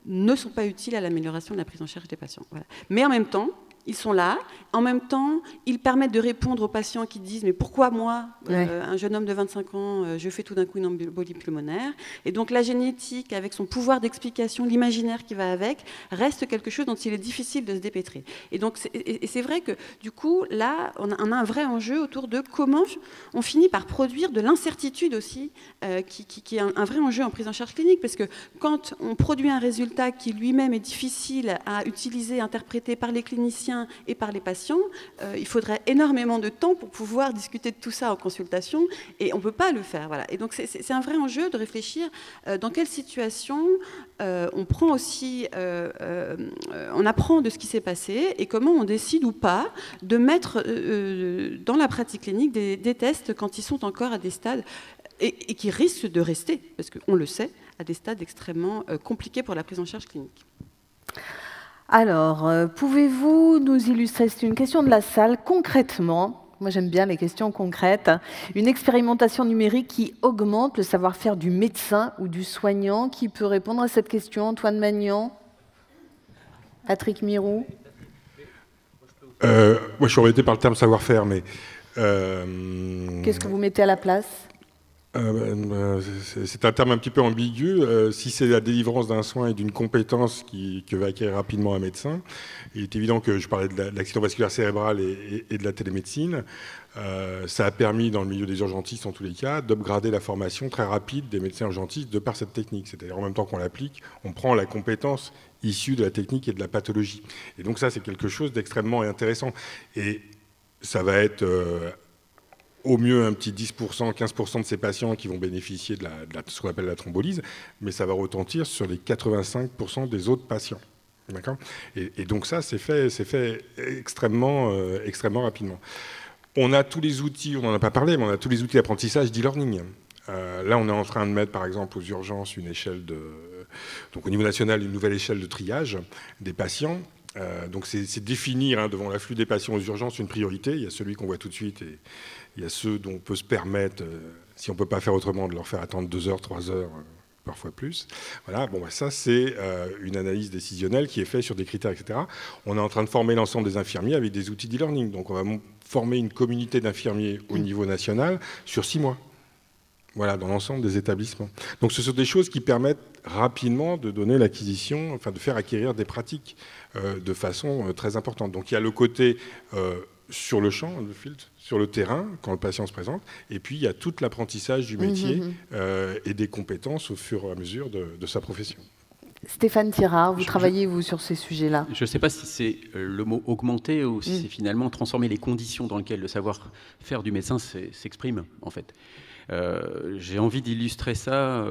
ne sont pas utiles à l'amélioration de la prise en charge des patients. Mais en même temps, ils sont là. En même temps, ils permettent de répondre aux patients qui disent Mais pourquoi moi, euh, un jeune homme de 25 ans, euh, je fais tout d'un coup une embolie pulmonaire? Et donc la génétique, avec son pouvoir d'explication, l'imaginaire qui va avec, reste quelque chose dont il est difficile de se dépêtrer. Et donc c'est vrai que du coup, là, on a, un vrai enjeu autour de comment on finit par produire de l'incertitude aussi, euh, qui, est un, un, vrai enjeu en prise en charge clinique, parce que quand on produit un résultat qui lui-même est difficile à utiliser, interpréter par les cliniciens, et par les patients, euh, il faudrait énormément de temps pour pouvoir discuter de tout ça en consultation, et on ne peut pas le faire. Voilà. Et donc c'est un vrai enjeu de réfléchir euh, dans quelle situation euh, on prend aussi, on apprend de ce qui s'est passé et comment on décide ou pas de mettre dans la pratique clinique des, tests quand ils sont encore à des stades et, et qui risquent de rester, parce qu'on le sait, à des stades extrêmement compliqués pour la prise en charge clinique. Alors, euh, pouvez-vous nous illustrer, c'est une question de la salle, concrètement, moi j'aime bien les questions concrètes, une expérimentation numérique qui augmente le savoir-faire du médecin ou du soignant Qui peut répondre à cette question Antoine Magnan? Patrick Mirou? Euh, Moi je suis embêté par le terme savoir-faire, mais... Euh, Qu'est-ce que vous mettez à la place? Euh, euh, c'est un terme un petit peu ambigu. Euh, si c'est la délivrance d'un soin et d'une compétence que va acquérir rapidement un médecin, il est évident que je parlais de l'accident vasculaire cérébral et, de la télémédecine. ça a permis, dans le milieu des urgentistes en tous les cas, d'upgrader la formation très rapide des médecins urgentistes de par cette technique. C'est-à-dire en même temps qu'on l'applique, on prend la compétence issue de la technique et de la pathologie. Et donc ça, c'est quelque chose d'extrêmement intéressant. Et ça va être au mieux un petit 10%, 15% de ces patients qui vont bénéficier de, ce qu'on appelle la thrombolyse, mais ça va retentir sur les 85% des autres patients. Et, donc ça, c'est fait, fait extrêmement, euh, extrêmement rapidement. On a tous les outils, on n'en a pas parlé, mais on a tous les outils d'apprentissage d'e-learning. Euh, là, on est en train de mettre, par exemple, aux urgences une échelle de, donc au niveau national, une nouvelle échelle de triage des patients. Euh, donc c'est définir hein, devant l'afflux des patients aux urgences une priorité. Il y a celui qu'on voit tout de suite et il y a ceux dont on peut se permettre, euh, si on ne peut pas faire autrement, de leur faire attendre deux heures, trois heures, euh, parfois plus. Voilà, bon, bah, ça c'est euh, une analyse décisionnelle qui est faite sur des critères, etc. On est en train de former l'ensemble des infirmiers avec des outils d'e-learning. Donc on va former une communauté d'infirmiers au niveau national sur six mois. Voilà, dans l'ensemble des établissements. Donc ce sont des choses qui permettent rapidement de donner l'acquisition, enfin de faire acquérir des pratiques de façon très importante. Donc il y a le côté sur le champ, le filtre, sur le terrain, quand le patient se présente, et puis il y a tout l'apprentissage du métier mmh, mmh, mmh. Euh, et des compétences au fur et à mesure de, sa profession. Stéphane Tirard, vous travaillez, vous, sur ces sujets-là? Je ne sais pas si c'est euh, le mot augmenter ou si c'est finalement transformer les conditions dans lesquelles le savoir-faire du médecin s'exprime, en fait. Euh, j'ai envie d'illustrer ça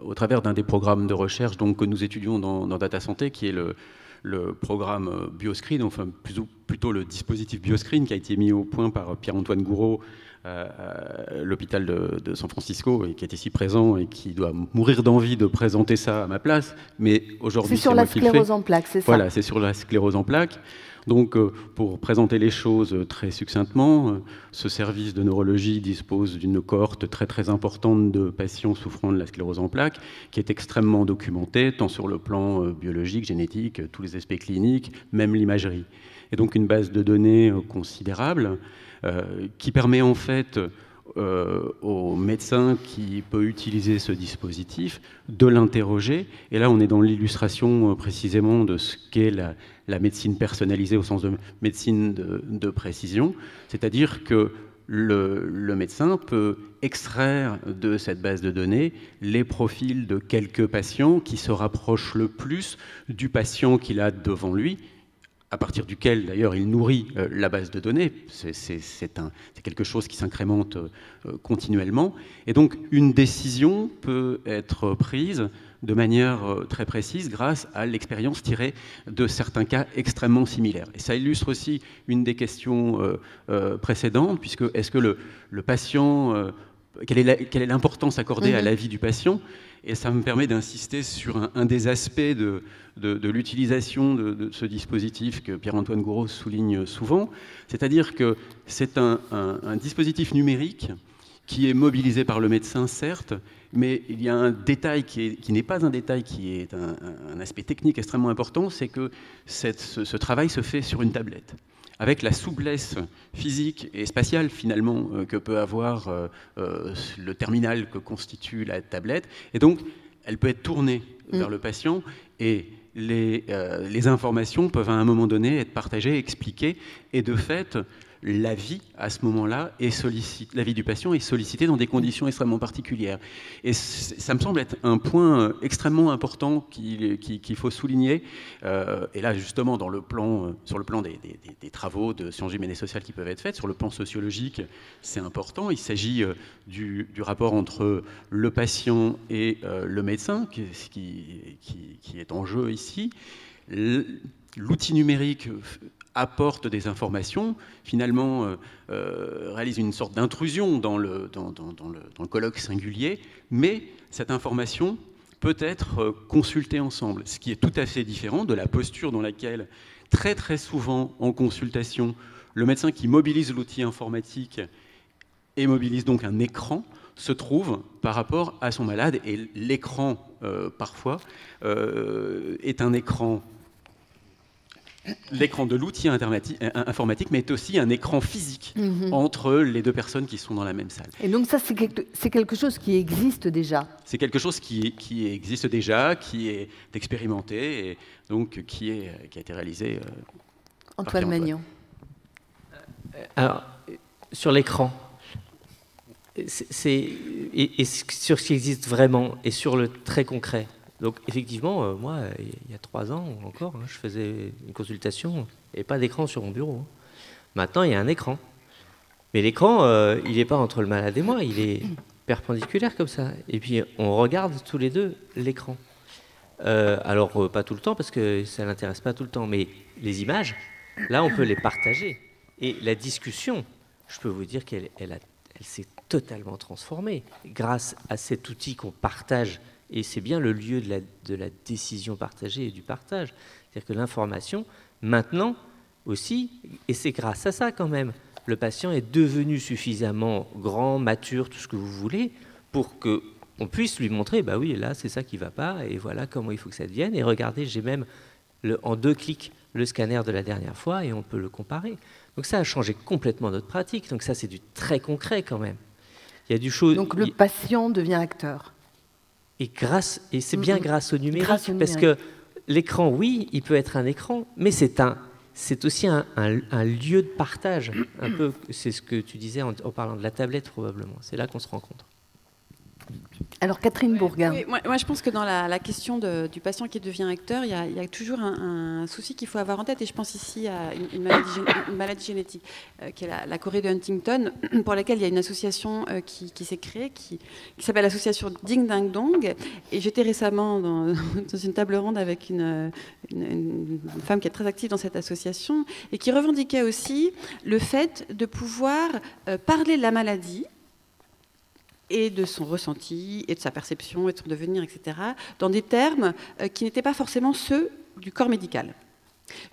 au travers d'un des programmes de recherche donc, que nous étudions dans, dans Data Santé, qui est le, le programme euh, Bioscreen, enfin plutôt, plutôt, le dispositif Bioscreen qui a été mis au point par Pierre-Antoine Gouraud euh, à l'hôpital de, San Francisco et qui est ici présent et qui doit mourir d'envie de présenter ça à ma place. Mais aujourd'hui, c'est sur la sclérose en plaques, c'est ça? Voilà, c'est sur la sclérose en plaques. Donc, euh, pour présenter les choses très succinctement, euh, ce service de neurologie dispose d'une cohorte très très importante de patients souffrant de la sclérose en plaques, qui est extrêmement documentée, tant sur le plan biologique, génétique, tous les aspects cliniques, même l'imagerie. Et donc une base de données considérable qui permet en fait euh, au médecin qui peut utiliser ce dispositif, de l'interroger. Et là, on est dans l'illustration euh, précisément de ce qu'est la, médecine personnalisée au sens de médecine de, précision, c'est-à-dire que le, le, médecin peut extraire de cette base de données les profils de quelques patients qui se rapprochent le plus du patient qu'il a devant lui à partir duquel d'ailleurs il nourrit euh, la base de données. C'est quelque chose qui s'incrémente euh, continuellement. Et donc une décision peut être prise de manière euh, très précise grâce à l'expérience tirée de certains cas extrêmement similaires. Et ça illustre aussi une des questions précédentes, puisque est-ce que le, le patient, quelle est l'importance accordée à mhm. la vie du patient? Et ça me permet d'insister sur un, des aspects de, l'utilisation de, ce dispositif que Pierre-Antoine Gouraud souligne souvent, c'est-à-dire que c'est un, dispositif numérique qui est mobilisé par le médecin, certes, mais il y a un détail qui n'est pas un détail, qui est un, aspect technique extrêmement important, c'est que ce, travail se fait sur une tablette avec la souplesse physique et spatiale finalement euh, que peut avoir euh, euh, le terminal que constitue la tablette. Et donc, elle peut être tournée mm. vers le patient et les, les, informations peuvent à un moment donné être partagées, expliquées, et de fait, la vie à ce moment-là la vie du patient est sollicitée dans des conditions extrêmement particulières. Et ça me semble être un point euh, extrêmement important qu'il faut souligner. Euh, et là, justement, euh, sur le plan des, travaux de sciences humaines et sociales qui peuvent être faits, sur le plan sociologique, c'est important. Il s'agit du, rapport entre le patient et le médecin, qui, qui est en jeu ici. L'outil numérique apporte des informations, finalement euh, euh, réalise une sorte d'intrusion dans le, colloque singulier, mais cette information peut être euh, consultée ensemble, ce qui est tout à fait différent de la posture dans laquelle, très très souvent en consultation, le médecin qui mobilise l'outil informatique et mobilise donc un écran se trouve par rapport à son malade. Et l'écran parfois est un écran l'écran de l'outil euh, informatique, mais est aussi un écran physique mhm. entre les deux personnes qui sont dans la même salle. Et donc ça, c'est quelque chose qui existe déjà C'est quelque chose qui, qui, existe déjà, qui est expérimenté et donc qui, est, qui a été réalisé. Euh, Antoine Magnon. Euh, alors, sur l'écran, c'est et, sur ce qui existe vraiment et sur le très concret. Donc effectivement, euh, moi, il y a trois ans encore, hein, je faisais une consultation et pas d'écran sur mon bureau. Hein. Maintenant, il y a un écran. Mais l'écran, euh, il n'est pas entre le malade et moi, il est *coughs* perpendiculaire comme ça. Et puis on regarde tous les deux l'écran. Euh, alors pas tout le temps parce que ça l'intéresse pas tout le temps, mais les images, là, on peut les partager. Et la discussion, je peux vous dire qu'elle elle, elle s'est totalement transformée grâce à cet outil qu'on partage et c'est bien le lieu de la, de la, décision partagée et du partage. C'est-à-dire que l'information, maintenant aussi, et c'est grâce à ça quand même, le patient est devenu suffisamment grand, mature, tout ce que vous voulez, pour que on puisse lui montrer, bah oui, là c'est ça qui va pas, et voilà comment il faut que ça devienne. Et regardez, j'ai même le, en deux clics le scanner de la dernière fois et on peut le comparer. Donc ça a changé complètement notre pratique. Donc ça c'est du très concret quand même. Il y a du chose. Donc le patient devient acteur. Et, grâce, et c'est bien grâce au numérique, parce que l'écran, oui, il peut être un écran, mais c'est un, c'est aussi un, lieu de partage. Un peu, c'est ce que tu disais en, en parlant de la tablette probablement. C'est là qu'on se rencontre. Alors Catherine Bourguin. moi, je pense que dans la, question du patient qui devient acteur, il y a, toujours un, souci qu'il faut avoir en tête, et je pense ici à une, maladie, génétique, euh, qui est la, la, Corée de Huntington, *clears throat* pour laquelle il y a une association euh, qui, s'est créée, qui, s'appelle l'association Ding Dang Dong, et j'étais récemment dans, *laughs* une table ronde avec une, femme qui est très active dans cette association, et qui revendiquait aussi le fait de pouvoir euh, parler de la maladie, et de son ressenti, et de sa perception, et de son devenir, etc., dans des termes euh, qui n'étaient pas forcément ceux du corps médical.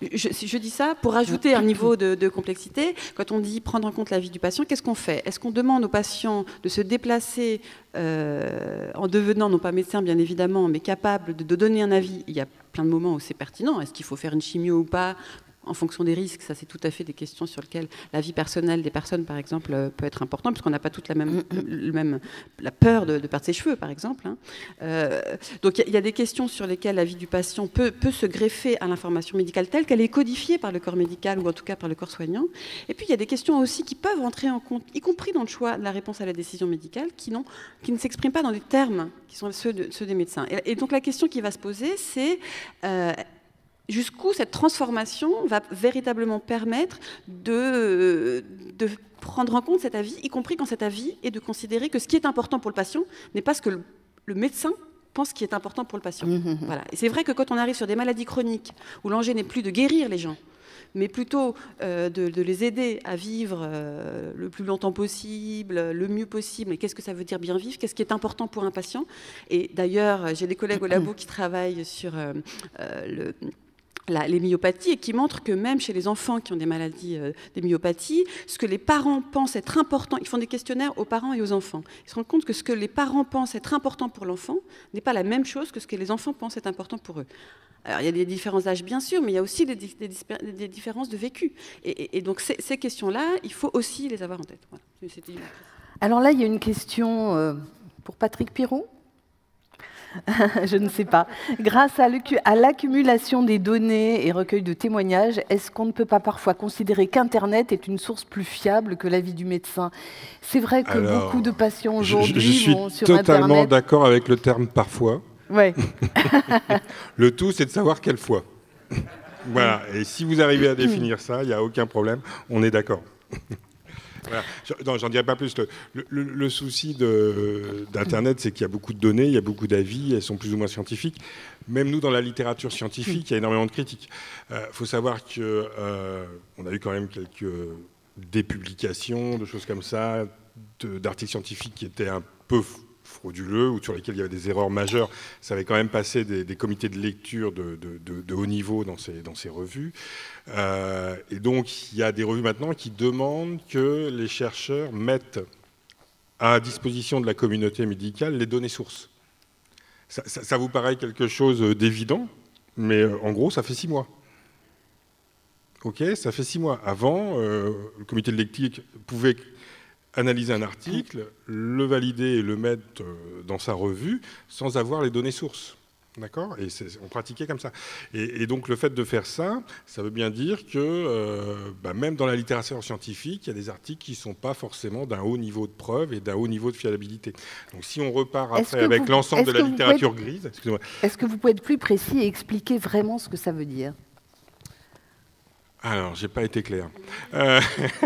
Je, je, dis ça pour ajouter un niveau de, complexité. Quand on dit prendre en compte la vie du patient, qu'est-ce qu'on fait? Est-ce qu'on demande aux patients de se déplacer euh, en devenant, non pas médecin bien évidemment, mais capable de, de, donner un avis? Il y a plein de moments où c'est pertinent. Est-ce qu'il faut faire une chimio ou pas? En fonction des risques, ça c'est tout à fait des questions sur lesquelles la vie personnelle des personnes, par exemple, euh, peut être importante, puisqu'on n'a pas toute la même, *clears throat* le même la peur de, perdre ses cheveux, par exemple. Hein. Euh, donc il y, a des questions sur lesquelles la vie du patient peut, peut se greffer à l'information médicale telle qu'elle est codifiée par le corps médical ou en tout cas par le corps soignant. Et puis il y a des questions aussi qui peuvent entrer en compte, y compris dans le choix de la réponse à la décision médicale, qui, qui ne s'expriment pas dans des termes qui sont ceux, ceux des médecins. Et, donc la question qui va se poser, c'est euh, jusqu'où cette transformation va véritablement permettre de, de, prendre en compte cet avis, y compris quand cet avis est de considérer que ce qui est important pour le patient n'est pas ce que le, médecin pense qui est important pour le patient. Mmh, mmh, mmh. Voilà. Et c'est vrai que quand on arrive sur des maladies chroniques, où l'enjeu n'est plus de guérir les gens, mais plutôt euh, de, les aider à vivre euh, le plus longtemps possible, le mieux possible. Et qu'est-ce que ça veut dire bien vivre Qu'est-ce qui est important pour un patient Et d'ailleurs, j'ai des collègues au labo *clears throat* qui travaillent sur euh, le les myopathies et qui montrent que même chez les enfants qui ont des maladies, euh, des myopathies, ce que les parents pensent être important, ils font des questionnaires aux parents et aux enfants. Ils se rendent compte que ce que les parents pensent être important pour l'enfant n'est pas la même chose que ce que les enfants pensent être important pour eux. Alors il y a des différences d'âge bien sûr, mais il y a aussi des, différences de vécu. Et, donc ces, questions-là, il faut aussi les avoir en tête. Alors là, il y a une question euh, pour Patrick Pirot. *laughs* je ne sais pas. Grâce à l'accumulation des données et recueil de témoignages, est-ce qu'on ne peut pas parfois considérer qu'Internet est une source plus fiable que l'avis du médecin? C'est vrai que beaucoup de patients aujourd'hui vont sur Internet. Je suis totalement d'accord avec le terme parfois. Ouais. *laughs* le tout, c'est de savoir quelle fois. *laughs* Voilà. Et si vous arrivez à définir ça, il n'y a aucun problème. On est d'accord. Non, j'en dirai pas plus. Le, souci d'Internet, c'est qu'il y a beaucoup de données, il y a beaucoup d'avis, elles sont plus ou moins scientifiques. Même nous, dans la littérature scientifique, il y a énormément de critiques. Il euh, faut savoir qu'on euh, a eu quand même quelques dépublications, de choses comme ça, d'articles scientifiques qui étaient un peu ou sur lesquels il y avait des erreurs majeures. Ça avait quand même passé des, comités de lecture de, haut niveau dans ces, dans ces revues. Euh, et donc, il y a des revues maintenant qui demandent que les chercheurs mettent à disposition de la communauté médicale les données sources. Ça, vous paraît quelque chose d'évident, mais euh, en gros, ça fait six mois. Ok, ça fait six mois. Avant, euh, le comité de lecture pouvait analyser un article, le valider et le mettre euh, dans sa revue sans avoir les données sources. D'accord? Et on pratiquait comme ça. Et, donc le fait de faire ça, ça veut bien dire que euh, bah, même dans la littérature scientifique, il y a des articles qui ne sont pas forcément d'un haut niveau de preuve et d'un haut niveau de fiabilité. Donc si on repart après avec l'ensemble de la littérature grise... Est-ce que vous pouvez être plus précis et expliquer vraiment ce que ça veut dire? Alors, j'ai pas été clair. Euh,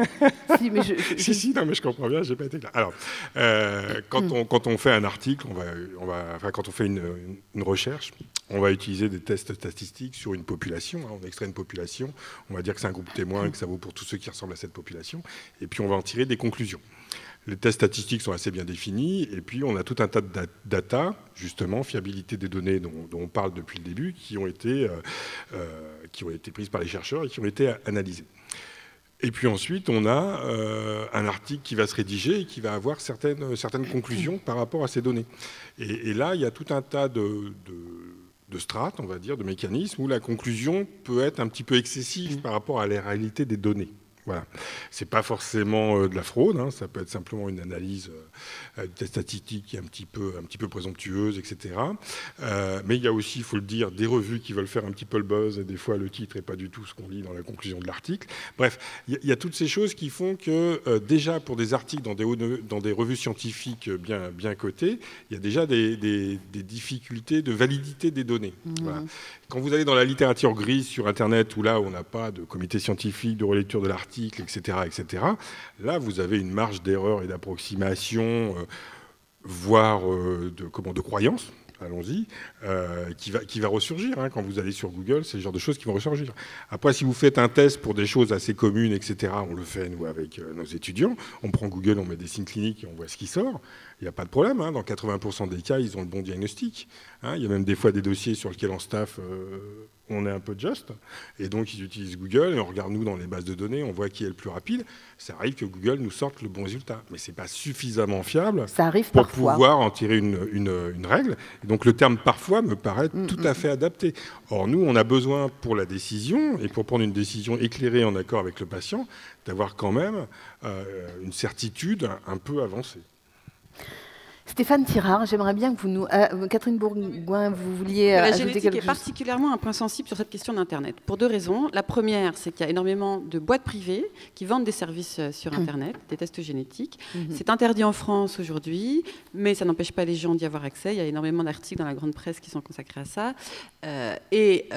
*laughs* si, mais je, si, si, non, mais je comprends bien, j'ai pas été clair. Alors, euh, quand, hmm. on, quand on fait un article, on va, on va, enfin, quand on fait une, une, recherche, on va utiliser des tests statistiques sur une population. Hein. on extrait une population, on va dire que c'est un groupe témoin, que ça vaut pour tous ceux qui ressemblent à cette population, et puis on va en tirer des conclusions. Les tests statistiques sont assez bien définis, et puis on a tout un tas de data, justement, fiabilité des données dont, on parle depuis le début, qui ont, été, euh, euh, qui ont été prises par les chercheurs et qui ont été analysées. Et puis ensuite, on a euh, un article qui va se rédiger et qui va avoir certaines, conclusions par rapport à ces données. Et, là, il y a tout un tas de, de, strates, on va dire, de mécanismes où la conclusion peut être un petit peu excessive par rapport à la réalité des données. Voilà. C'est pas forcément euh, de la fraude, hein. ça peut être simplement une analyse euh, statistique qui est un petit peu, un petit peu présomptueuse, etc. Euh, mais il y a aussi, il faut le dire, des revues qui veulent faire un petit peu le buzz et des fois le titre n'est pas du tout ce qu'on lit dans la conclusion de l'article. Bref, il y, a toutes ces choses qui font que déjà pour des articles dans des, dans des revues scientifiques bien, bien cotées, il y a déjà des, des, difficultés de validité des données. Mmh. Quand vous allez dans la littérature grise sur Internet, où là, on n'a pas de comité scientifique, de relecture de l'article, etc., etc., là, vous avez une marge d'erreur et d'approximation, euh, voire euh, de, comment, de croyance, allons-y, euh, qui, va, qui va ressurgir. Hein. Quand vous allez sur Google, c'est le genre de choses qui vont ressurgir. Après, si vous faites un test pour des choses assez communes, etc., on le fait, nous, avec nos étudiants. On prend Google, on met des signes cliniques et on voit ce qui sort. Il n'y a pas de problème. Hein. Dans 80% des cas, ils ont le bon diagnostic. Hein. Il y a même des fois des dossiers sur lesquels on staff on est un peu juste, et donc ils utilisent Google, et on regarde nous dans les bases de données, on voit qui est le plus rapide. Ça arrive que Google nous sorte le bon résultat, mais ce n'est pas suffisamment fiable pour pouvoir en tirer une, règle. donc le terme parfois me paraît mm, tout à mm. fait adapté. Or nous, on a besoin pour la décision, et pour prendre une décision éclairée en accord avec le patient, d'avoir quand même euh, une certitude un peu avancée. Stéphane Tirard, j'aimerais bien que vous nous. Euh, Catherine Bourgoin, vous vouliez. la génétique est particulièrement un point sensible sur cette question d'Internet. Pour deux raisons. La première, c'est qu'il y a énormément de boîtes privées qui vendent des services euh, sur mmh. Internet, des tests génétiques. Mmh. C'est interdit en France aujourd'hui, mais ça n'empêche pas les gens d'y avoir accès. Il y a énormément d'articles dans la grande presse qui sont consacrés à ça. Euh, et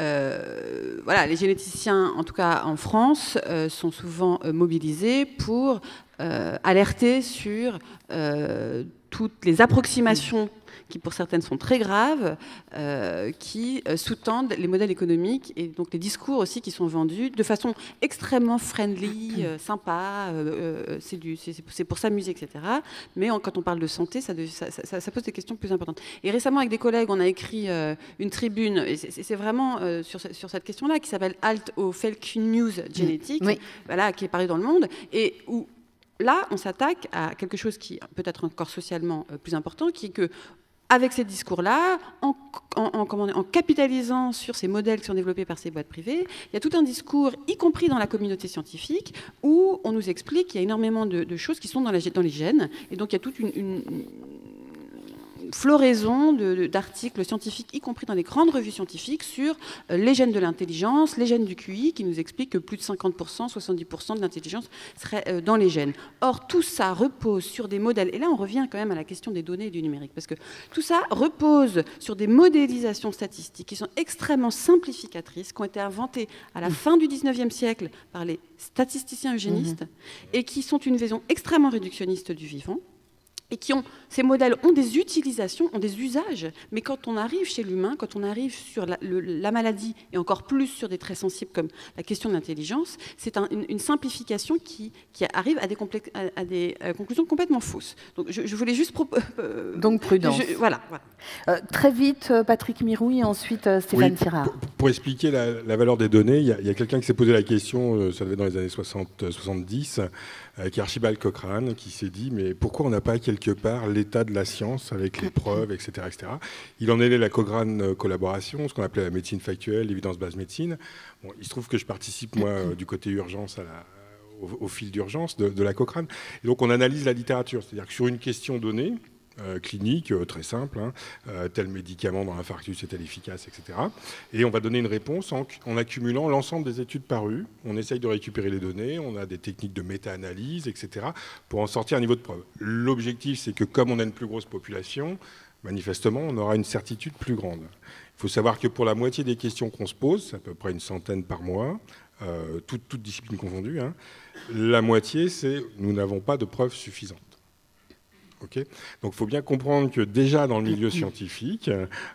voilà, les généticiens, en tout cas en France, sont souvent mobilisés pour alerter sur toutes les approximations qui pour certaines sont très graves, euh, qui euh, sous-tendent les modèles économiques et donc les discours aussi qui sont vendus de façon extrêmement friendly, euh, sympa, c'est pour s'amuser, etc. Mais quand on parle de santé, ça, ça, pose des questions plus importantes. Et récemment, avec des collègues, on a écrit une tribune, et c'est vraiment sur, sur, cette question-là, qui s'appelle Halt au fake news génétique, voilà, qui est paru dans le monde, et où là, on s'attaque à quelque chose qui peut être encore socialement euh, plus important, qui est que avec ces discours-là, en, capitalisant sur ces modèles qui sont développés par ces boîtes privées, il y a tout un discours, y compris dans la communauté scientifique, où on nous explique qu'il y a énormément de, choses qui sont dans, dans, les gènes. Et donc il y a toute une floraison d'articles scientifiques, y compris dans les grandes revues scientifiques, sur euh, les gènes de l'intelligence, les gènes du QI, qui nous expliquent que plus de 50%, 70% de l'intelligence serait euh, dans les gènes. Or, tout ça repose sur des modèles, et là on revient quand même à la question des données et du numérique, parce que tout ça repose sur des modélisations statistiques qui sont extrêmement simplificatrices, qui ont été inventées à la fin du 19e siècle par les statisticiens eugénistes, mmh. et qui sont une vision extrêmement réductionniste du vivant et qui ont, ces modèles ont des utilisations, ont des usages, mais quand on arrive chez l'humain, quand on arrive sur la, maladie, et encore plus sur des traits sensibles comme la question de l'intelligence, c'est une, simplification qui, qui, arrive à des, à, des euh, conclusions complètement fausses. Donc je, voulais juste... Euh, Donc prudence. voilà. Euh, très vite, Patrick Miroui, et ensuite Stéphane Tirard. Pour, expliquer la, valeur des données, il y a, a quelqu'un qui s'est posé la question, ça devait dans les années 60, 70, qui est Archibald Cochrane, qui s'est dit mais pourquoi on n'a pas quelque part l'état de la science avec les preuves, etc. etc. Il en est la Cochrane collaboration, ce qu'on appelait la médecine factuelle, l'évidence base médecine. Bon, il se trouve que je participe, moi, euh, du côté urgence au, fil d'urgence de, de, la Cochrane. Et donc on analyse la littérature, c'est-à-dire que sur une question donnée, euh, clinique, euh, très simple, hein. euh, tel médicament dans l'infarctus est-elle efficace, etc. Et on va donner une réponse en, accumulant l'ensemble des études parues. On essaye de récupérer les données, on a des techniques de méta-analyse, etc., pour en sortir un niveau de preuve. L'objectif, c'est que comme on a une plus grosse population, manifestement, on aura une certitude plus grande. Il faut savoir que pour la moitié des questions qu'on se pose, c'est à peu près une centaine par mois, toutes, toute disciplines confondues, hein, la moitié, c'est nous n'avons pas de preuves suffisantes. Donc il faut bien comprendre que déjà dans le milieu scientifique,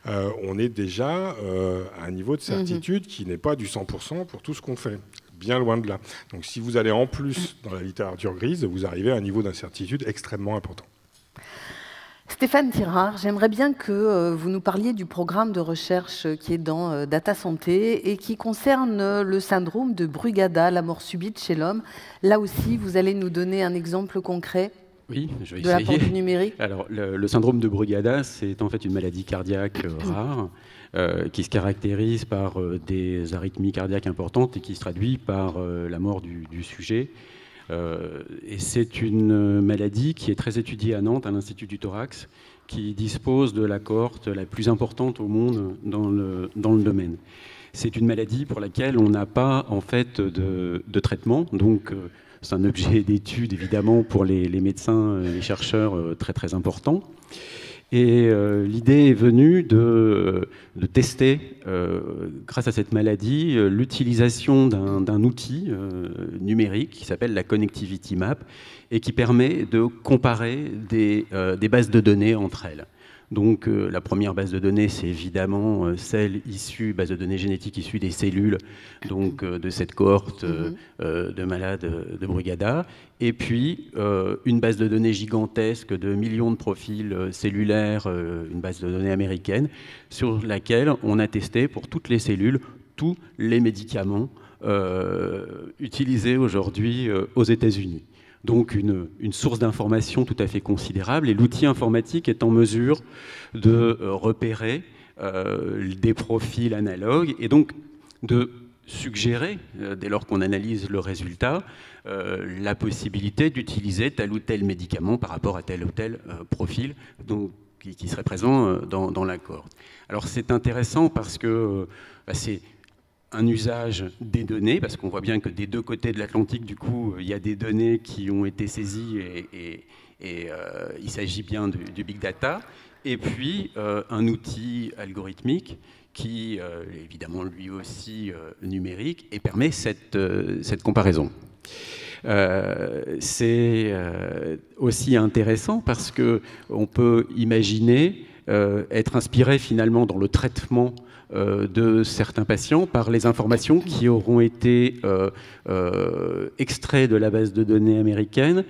euh, on est déjà euh, à un niveau de mhm. certitude qui n'est pas du 100% pour tout ce qu'on fait. Bien loin de là. Donc si vous allez en plus dans la littérature grise, vous arrivez à un niveau d'incertitude extrêmement important. Stéphane Tirard, j'aimerais bien que euh, vous nous parliez du programme de recherche qui est dans Data Santé et qui concerne le syndrome de Brugada, la mort subite chez l'homme. Là aussi, vous allez nous donner un exemple concret oui, je vais de essayer. La numérique. Alors, le, syndrome de Brugada, c'est en fait une maladie cardiaque euh, rare euh, qui se caractérise par euh, des arythmies cardiaques importantes et qui se traduit par la mort du, sujet. et c'est une maladie qui est très étudiée à Nantes, à l'Institut du thorax, qui dispose de la cohorte la plus importante au monde dans le, dans le domaine. C'est une maladie pour laquelle on n'a pas en fait de, de traitement, donc c'est un objet d'étude évidemment pour les, médecins, les chercheurs euh, très très important. Et euh, l'idée est venue de, tester, euh, grâce à cette maladie, l'utilisation d'un outil numérique qui s'appelle la Connectivity Map et qui permet de comparer des bases de données entre elles. Donc euh, la première base de données, c'est évidemment euh, celle issue, base de données génétique issue des cellules, donc euh, de cette cohorte mhm. de malades de Brugada. Et puis une base de données gigantesque de millions de profils cellulaires, une base de données américaine, sur laquelle on a testé pour toutes les cellules tous les médicaments utilisés aujourd'hui aux États-Unis. Donc une, source d'information tout à fait considérable et l'outil informatique est en mesure de repérer des profils analogues et donc de suggérer, dès lors qu'on analyse le résultat, la possibilité d'utiliser tel ou tel médicament par rapport à tel ou tel profil qui, serait présent dans, dans l'accord. Alors c'est intéressant parce que bah, c'est un usage des données, parce qu'on voit bien que des deux côtés de l'Atlantique, du coup, il y a des données qui ont été saisies et, euh, il s'agit bien du, big data, et puis euh, un outil algorithmique qui, euh, évidemment, lui aussi numérique, et permet cette, cette comparaison. C'est aussi intéressant parce que on peut imaginer être inspiré finalement dans le traitement euh, de certains patients par les informations qui auront été euh, euh, extraites de la base de données américaine.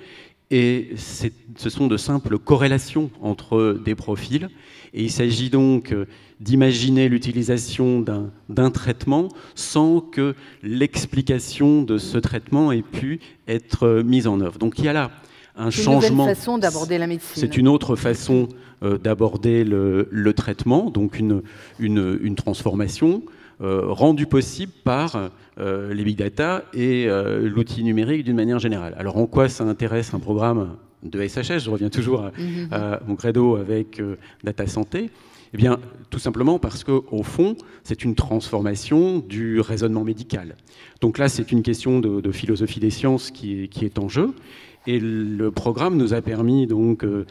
Et ce sont de simples corrélations entre des profils. Et il s'agit donc d'imaginer l'utilisation d'un traitement sans que l'explication de ce traitement ait pu être mise en œuvre. Donc il y a là un changement. C'est une façon d'aborder la médecine. C'est une autre façon euh, d'aborder le, traitement, donc une, une, transformation euh, rendue possible par euh, les big data et l'outil numérique d'une manière générale. Alors en quoi ça intéresse un programme de SHS Je reviens toujours à, mhm. à mon credo avec Data Santé. Eh bien, tout simplement parce qu'au fond, c'est une transformation du raisonnement médical. Donc là, c'est une question de, philosophie des sciences qui est, qui est en jeu. Et le programme nous a permis donc euh,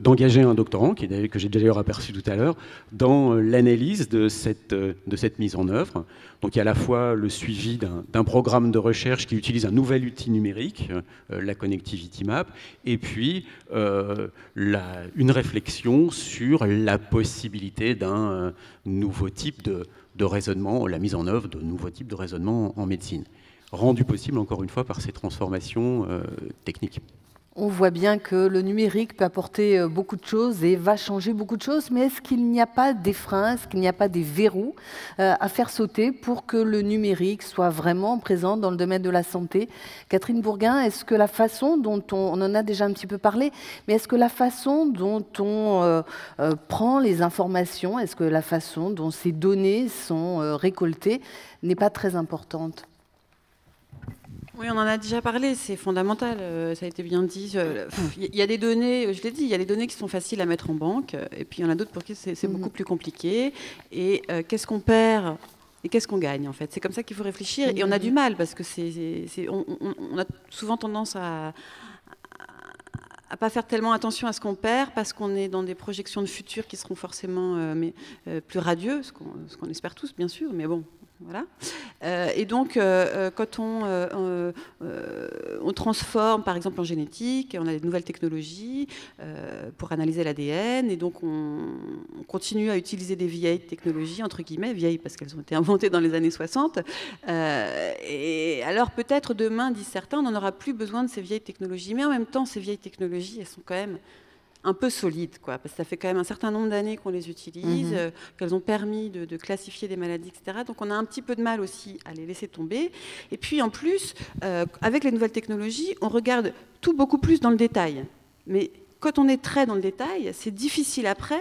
d'engager un doctorant, que j'ai d'ailleurs aperçu tout à l'heure, dans euh, l'analyse de cette, euh, de cette mise en œuvre. Donc il y a à la fois le suivi d'un programme de recherche qui utilise un nouvel outil numérique, la Connectivity Map, et puis une réflexion sur la possibilité d'un nouveau type de, de raisonnement, la mise en œuvre de nouveaux types de raisonnement en médecine rendu possible encore une fois par ces transformations euh, techniques. On voit bien que le numérique peut apporter euh, beaucoup de choses et va changer beaucoup de choses, mais est-ce qu'il n'y a pas des freins, est-ce qu'il n'y a pas des verrous euh, à faire sauter pour que le numérique soit vraiment présent dans le domaine de la santé? Catherine Bourguin, est-ce que la façon dont on, on, en a déjà un petit peu parlé, mais est-ce que la façon dont on prend les informations, est-ce que la façon dont ces données sont récoltées n'est pas très importante? Oui, on en a déjà parlé, c'est fondamental, euh, ça a été bien dit. Il y a des données, je l'ai dit, il y a des données qui sont faciles à mettre en banque, et puis il y en a d'autres pour qui c'est mhm. beaucoup plus compliqué. Et euh, qu'est-ce qu'on perd et qu'est-ce qu'on gagne en fait? C'est comme ça qu'il faut réfléchir, et on a du mal, parce que c'est, on, a souvent tendance à à pas faire tellement attention à ce qu'on perd parce qu'on est dans des projections de futur qui seront forcément euh, mais, plus radieux, ce qu'on espère tous bien sûr, mais bon, voilà. Euh, et donc, euh, euh, quand on, on, transforme, par exemple, en génétique, on a des nouvelles technologies pour analyser l'ADN, et donc on, continue à utiliser des vieilles technologies, entre guillemets, vieilles parce qu'elles ont été inventées dans les années 60. et alors, peut-être demain, disent certains, on n'en aura plus besoin de ces vieilles technologies, mais en même temps, ces vieilles technologies, elles sont quand même un peu solides, quoi, parce que ça fait quand même un certain nombre d'années qu'on les utilise, mhm. euh, qu'elles ont permis de, classifier des maladies, etc. Donc on a un petit peu de mal aussi à les laisser tomber. Et puis en plus, euh, avec les nouvelles technologies, on regarde tout beaucoup plus dans le détail. Mais quand on est très dans le détail, c'est difficile après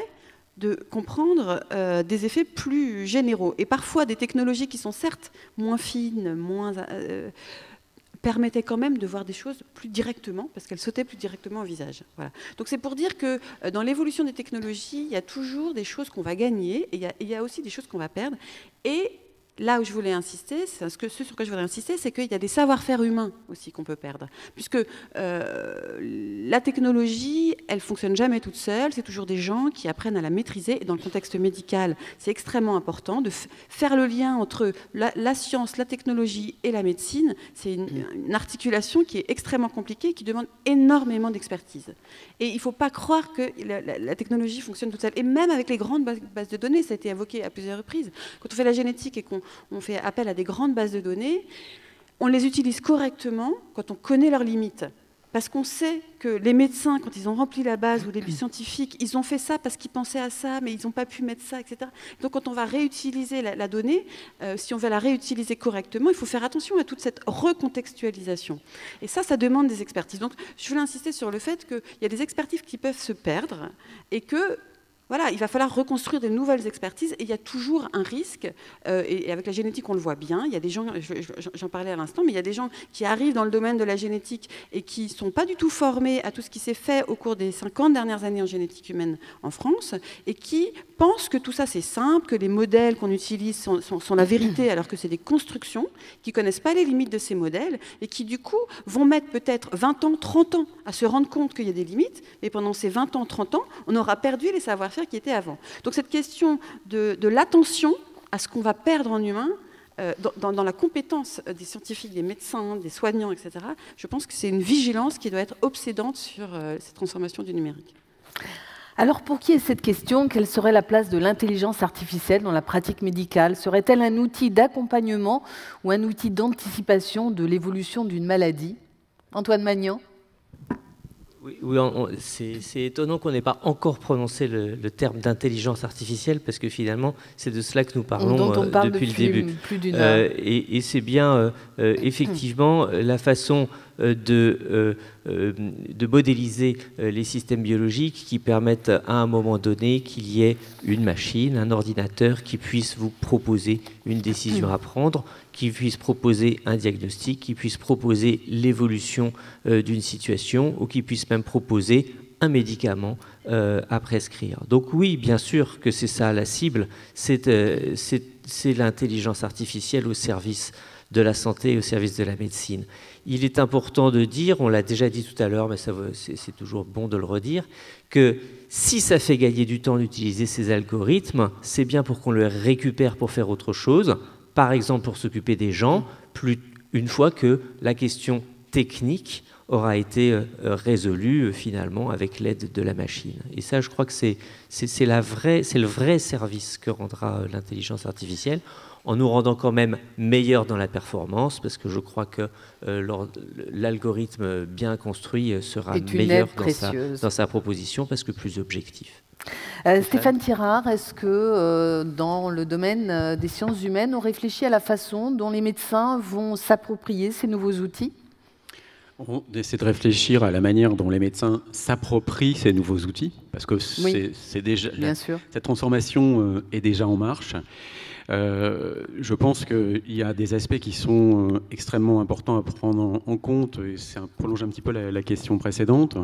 de comprendre euh, des effets plus généraux. Et parfois des technologies qui sont certes moins fines, moins permettait quand même de voir des choses plus directement, parce qu'elles sautaient plus directement au visage. Voilà. Donc c'est pour dire que euh, dans l'évolution des technologies, il y a toujours des choses qu'on va gagner, et il y, a, il y a aussi des choses qu'on va perdre. Et là où je voulais insister, ce, que, ce sur quoi je voudrais insister, c'est qu'il y a des savoir-faire humains aussi qu'on peut perdre. Puisque euh, la technologie, elle fonctionne jamais toute seule, c'est toujours des gens qui apprennent à la maîtriser. Et dans le contexte médical, c'est extrêmement important de faire le lien entre la, science, la technologie et la médecine. C'est une, une, articulation qui est extrêmement compliquée, qui demande énormément d'expertise. Et il ne faut pas croire que la, technologie fonctionne toute seule. Et même avec les grandes bases de données, ça a été évoqué à plusieurs reprises, quand on fait la génétique et qu'on fait appel à des grandes bases de données, on les utilise correctement quand on connaît leurs limites. parce qu'on sait que les médecins, quand ils ont rempli la base, ou les scientifiques, ils ont fait ça parce qu'ils pensaient à ça, mais ils n'ont pas pu mettre ça, etc. Donc quand on va réutiliser la, donnée, euh, si on veut la réutiliser correctement, il faut faire attention à toute cette recontextualisation. Et ça, ça demande des expertises. Donc je voulais insister sur le fait qu'il y a des expertises qui peuvent se perdre et que voilà, il va falloir reconstruire de nouvelles expertises et il y a toujours un risque. Euh, et, avec la génétique, on le voit bien. Il y a des gens, j'en parlais à l'instant, mais il y a des gens qui arrivent dans le domaine de la génétique et qui ne sont pas du tout formés à tout ce qui s'est fait au cours des 50 dernières années en génétique humaine en France et qui pensent que tout ça c'est simple, que les modèles qu'on utilise sont, la vérité alors que c'est des constructions, qui connaissent pas les limites de ces modèles et qui du coup vont mettre peut-être 20 ans, 30 ans à se rendre compte qu'il y a des limites, mais pendant ces 20 ans, 30 ans, on aura perdu les savoir-faire qui était avant. Donc cette question de, l'attention à ce qu'on va perdre en humain, euh, dans, la compétence des scientifiques, des médecins, des soignants, etc., je pense que c'est une vigilance qui doit être obsédante sur euh, cette transformation du numérique. Alors pour qui est cette question? Quelle serait la place de l'intelligence artificielle dans la pratique médicale? Serait-elle un outil d'accompagnement ou un outil d'anticipation de l'évolution d'une maladie? Antoine Magnan? Oui, c'est étonnant qu'on n'ait pas encore prononcé le, terme d'intelligence artificielle, parce que finalement, c'est de cela que nous parlons euh, depuis, le début. Euh, et, c'est bien, euh, effectivement, la façon de, de modéliser les systèmes biologiques qui permettent à un moment donné qu'il y ait une machine, un ordinateur qui puisse vous proposer une décision à prendre qui puisse proposer un diagnostic, qui puisse proposer l'évolution euh, d'une situation ou qui puisse même proposer un médicament euh, à prescrire. Donc oui, bien sûr que c'est ça la cible, c'est euh, l'intelligence artificielle au service de la santé et au service de la médecine. Il est important de dire, on l'a déjà dit tout à l'heure, mais c'est toujours bon de le redire, que si ça fait gagner du temps d'utiliser ces algorithmes, c'est bien pour qu'on le récupère pour faire autre chose, par exemple pour s'occuper des gens, plus, une fois que la question technique aura été euh, résolue euh, finalement avec l'aide de la machine. Et ça, je crois que c'est le vrai service que rendra euh, l'intelligence artificielle en nous rendant quand même meilleurs dans la performance, parce que je crois que l'algorithme bien construit sera meilleur dans sa, proposition, parce que plus objectif. Euh, Stéphane Tirard, est-ce que euh, dans le domaine euh, des sciences humaines, on réfléchit à la façon dont les médecins vont s'approprier ces nouveaux outils? On essaie de réfléchir à la manière dont les médecins s'approprient ces nouveaux outils, parce que c'est déjà cette transformation est déjà en marche. Je pense qu'il y a des aspects qui sont extrêmement importants à prendre en, compte, et ça prolonge un petit peu la question précédente.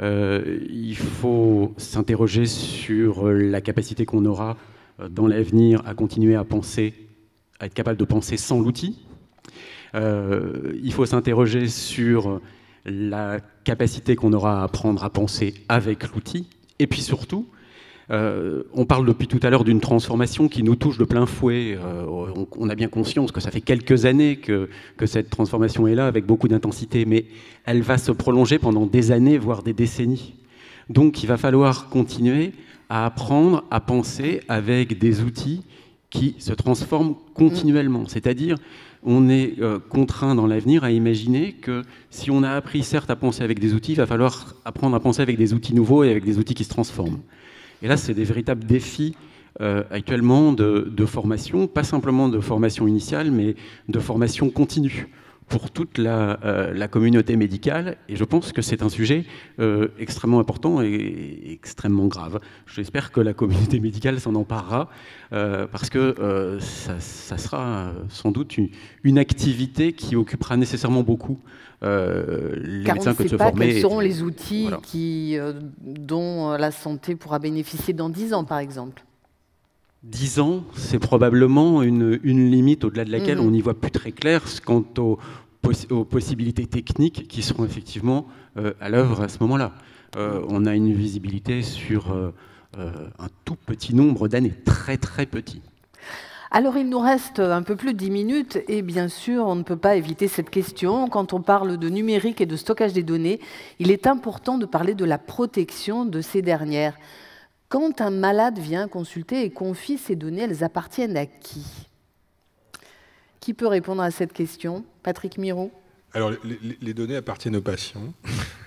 Euh, il faut s'interroger sur la capacité qu'on aura euh, dans l'avenir à continuer à penser, à être capable de penser sans l'outil. Euh, il faut s'interroger sur la capacité qu'on aura à apprendre à penser avec l'outil. Et puis surtout, euh, on parle depuis tout à l'heure d'une transformation qui nous touche de plein fouet. Euh, on, a bien conscience que ça fait quelques années que, cette transformation est là avec beaucoup d'intensité, mais elle va se prolonger pendant des années, voire des décennies. Donc il va falloir continuer à apprendre à penser avec des outils qui se transforment continuellement. C'est-à-dire, on est euh, contraint dans l'avenir à imaginer que si on a appris certes à penser avec des outils, il va falloir apprendre à penser avec des outils nouveaux et avec des outils qui se transforment. Et là, c'est des véritables défis euh, actuellement de, formation, pas simplement de formation initiale, mais de formation continue pour toute la, euh, communauté médicale. Et je pense que c'est un sujet euh, extrêmement important et, extrêmement grave. J'espère que la communauté médicale s'en emparera, parce que ça, sera sans doute une, activité qui occupera nécessairement beaucoup euh, les Car médecins on ne sait pas Quels seront les outils qui, euh, dont euh, la santé pourra bénéficier dans 10 ans, par exemple 10 ans, c'est probablement une, limite au-delà de laquelle mhm. on n'y voit plus très clair quant aux, possibilités techniques qui seront effectivement à l'œuvre à ce moment-là. on a une visibilité sur un tout petit nombre d'années, très très petit. Alors il nous reste un peu plus de 10 minutes et bien sûr on ne peut pas éviter cette question. Quand on parle de numérique et de stockage des données, il est important de parler de la protection de ces dernières. Quand un malade vient consulter et confie ses données, elles appartiennent à qui? Qui peut répondre à cette question? Patrick Miro? Alors, les, données appartiennent aux patients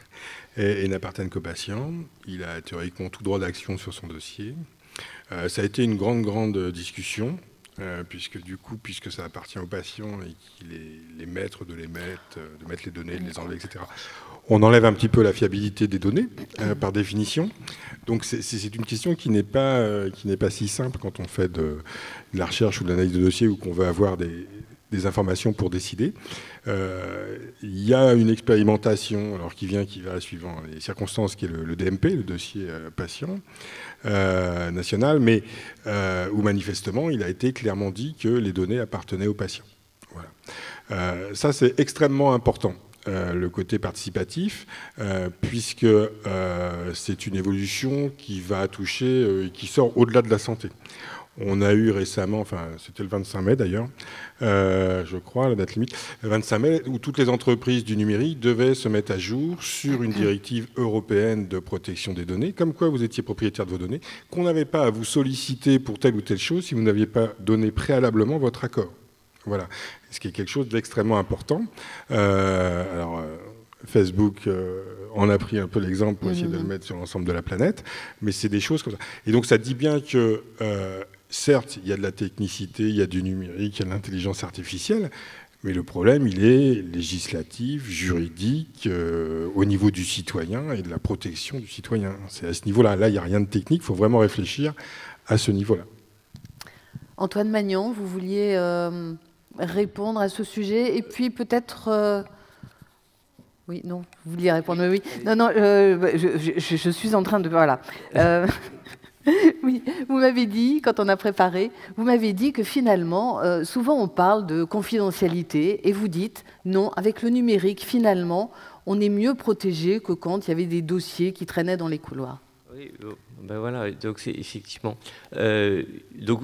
*laughs* et, n'appartiennent qu'aux patients. Il a théoriquement tout droit d'action sur son dossier. Euh, ça a été une grande, grande discussion. Euh, puisque du coup, puisque ça appartient aux patients et qu'il est les maîtres de les mettre, de mettre les données, de les enlever, etc on enlève un petit peu la fiabilité des données, euh, par définition. Donc c'est une question qui n'est pas, euh, pas si simple quand on fait de, la recherche ou de l'analyse de dossier ou qu'on veut avoir des, informations pour décider. Euh, il y a une expérimentation alors, qui vient, qui va suivant les circonstances, qui est le, DMP, le dossier patient national, mais où manifestement il a été clairement dit que les données appartenaient aux patients. Voilà. ça c'est extrêmement important. Euh, le côté participatif, euh, puisque euh, c'est une évolution qui va toucher, et qui sort au-delà de la santé. On a eu récemment, enfin c'était le 25 mai d'ailleurs, je crois, la date limite, le 25 mai, où toutes les entreprises du numérique devaient se mettre à jour sur une directive européenne de protection des données, comme quoi vous étiez propriétaire de vos données, qu'on n'avait pas à vous solliciter pour telle ou telle chose si vous n'aviez pas donné préalablement votre accord. Voilà ce qui est quelque chose d'extrêmement important. Euh, alors, euh, Facebook euh, en a pris un peu l'exemple pour essayer de le mhm. mettre sur l'ensemble de la planète, mais c'est des choses comme ça. Et donc ça dit bien que, certes, il y a de la technicité, il y a du numérique, il y a de l'intelligence artificielle, mais le problème, il est législatif, juridique, au niveau du citoyen et de la protection du citoyen. C'est à ce niveau-là. Là, il n'y a rien de technique, il faut vraiment réfléchir à ce niveau-là. Antoine Magnon, vous vouliez répondre à ce sujet. Et puis peut-être... Euh, oui, non, vous vouliez répondre, oui. Non, non, euh, je, suis en train de... Voilà. *laughs* Euh, *laughs* oui, vous m'avez dit, quand on a préparé, vous m'avez dit que finalement, souvent on parle de confidentialité, et vous dites, non, avec le numérique, finalement, on est mieux protégé que quand il y avait des dossiers qui traînaient dans les couloirs. Oui, ben voilà, donc c'est effectivement. Euh, donc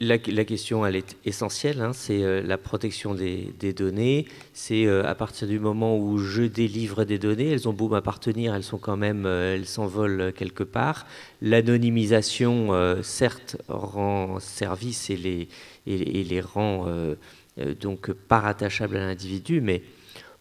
la, question, elle est essentielle. Hein, c'est euh, la protection des, données. C'est euh, à partir du moment où je délivre des données, elles ont beau m'appartenir, elles sont quand même, elles s'envolent quelque part. L'anonymisation, certes, rend service et les, et, les rend donc pas rattachables à l'individu, mais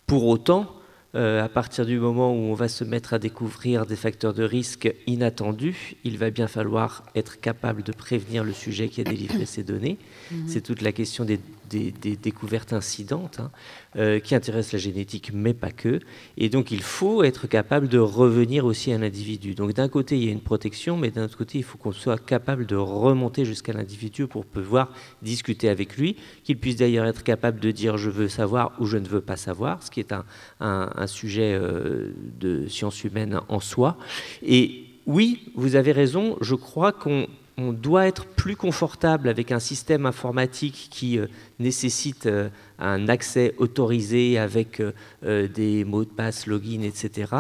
pour autant à partir du moment où on va se mettre à découvrir des facteurs de risque inattendus, il va bien falloir être capable de prévenir le sujet qui a délivré ces données. Mhm. C'est toute la question des des, découvertes incidentes hein, euh, qui intéressent la génétique, mais pas que. Et donc, il faut être capable de revenir aussi à l'individu. Donc, d'un côté, il y a une protection, mais d'un autre côté, il faut qu'on soit capable de remonter jusqu'à l'individu pour pouvoir discuter avec lui, qu'il puisse d'ailleurs être capable de dire je veux savoir ou je ne veux pas savoir, ce qui est un, sujet euh, de sciences humaines en soi. Et oui, vous avez raison, je crois qu'on on doit être plus confortable avec un système informatique qui euh, nécessite euh, un accès autorisé avec euh, des mots de passe, login, etc.,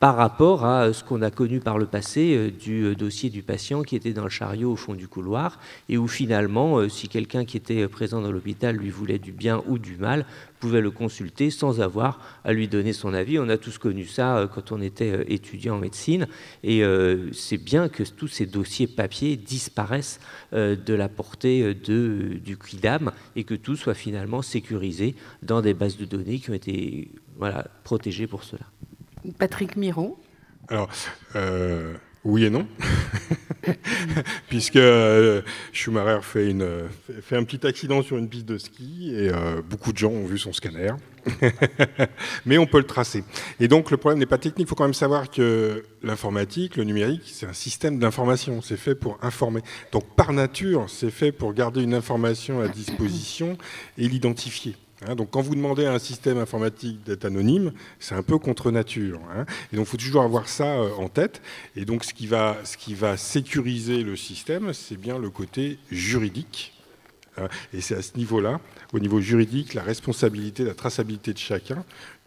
par rapport à ce qu'on a connu par le passé euh, du euh, dossier du patient qui était dans le chariot au fond du couloir et où finalement, euh, si quelqu'un qui était présent dans l'hôpital lui voulait du bien ou du mal, pouvait le consulter sans avoir à lui donner son avis. On a tous connu ça quand on était étudiant en médecine et c'est bien que tous ces dossiers papier disparaissent de la portée du QIDAM et que tout soit finalement sécurisé dans des bases de données qui ont été protégées pour cela. Patrick Miro. Alors, euh, oui et non, *laughs* puisque euh, Schumacher fait, une, fait, un petit accident sur une piste de ski et euh, beaucoup de gens ont vu son scanner, *laughs* mais on peut le tracer. Et donc le problème n'est pas technique, il faut quand même savoir que l'informatique, le numérique, c'est un système d'information, c'est fait pour informer. Donc par nature, c'est fait pour garder une information à disposition et l'identifier. Hein, donc quand vous demandez à un système informatique d'être anonyme, c'est un peu contre nature. Hein. et donc il faut toujours avoir ça euh, en tête. Et donc ce qui va, ce qui va sécuriser le système, c'est bien le côté juridique. Hein. et c'est à ce niveau-là, au niveau juridique, la responsabilité, la traçabilité de chacun,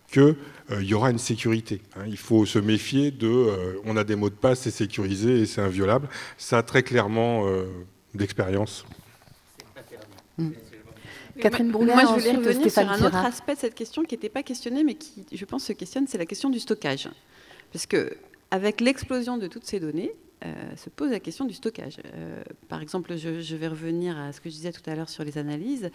qu'il euh, y aura une sécurité. il faut se méfier de euh, on a des mots de passe, c'est sécurisé et c'est inviolable. Ça très clairement d'expérience. Catherine Moi, je voulais revenir sur un autre aspect de cette question qui n'était pas questionné, mais qui, je pense, se questionne, c'est la question du stockage. Parce que, avec l'explosion de toutes ces données, se pose la question du stockage. par exemple, je, vais revenir à ce que je disais tout à l'heure sur les analyses.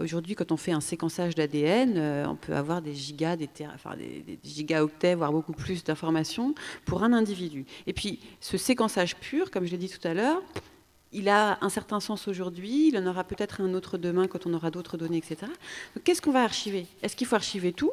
Aujourd'hui, quand on fait un séquençage d'ADN, on peut avoir des gigas, des, enfin, des, des gigaoctets, voire beaucoup plus d'informations pour un individu. Et puis, ce séquençage pur, comme je l'ai dit tout à l'heure, il a un certain sens aujourd'hui, il en aura peut-être un autre demain quand on aura d'autres données, etc. Qu'est-ce qu'on va archiver? Est-ce qu'il faut archiver tout?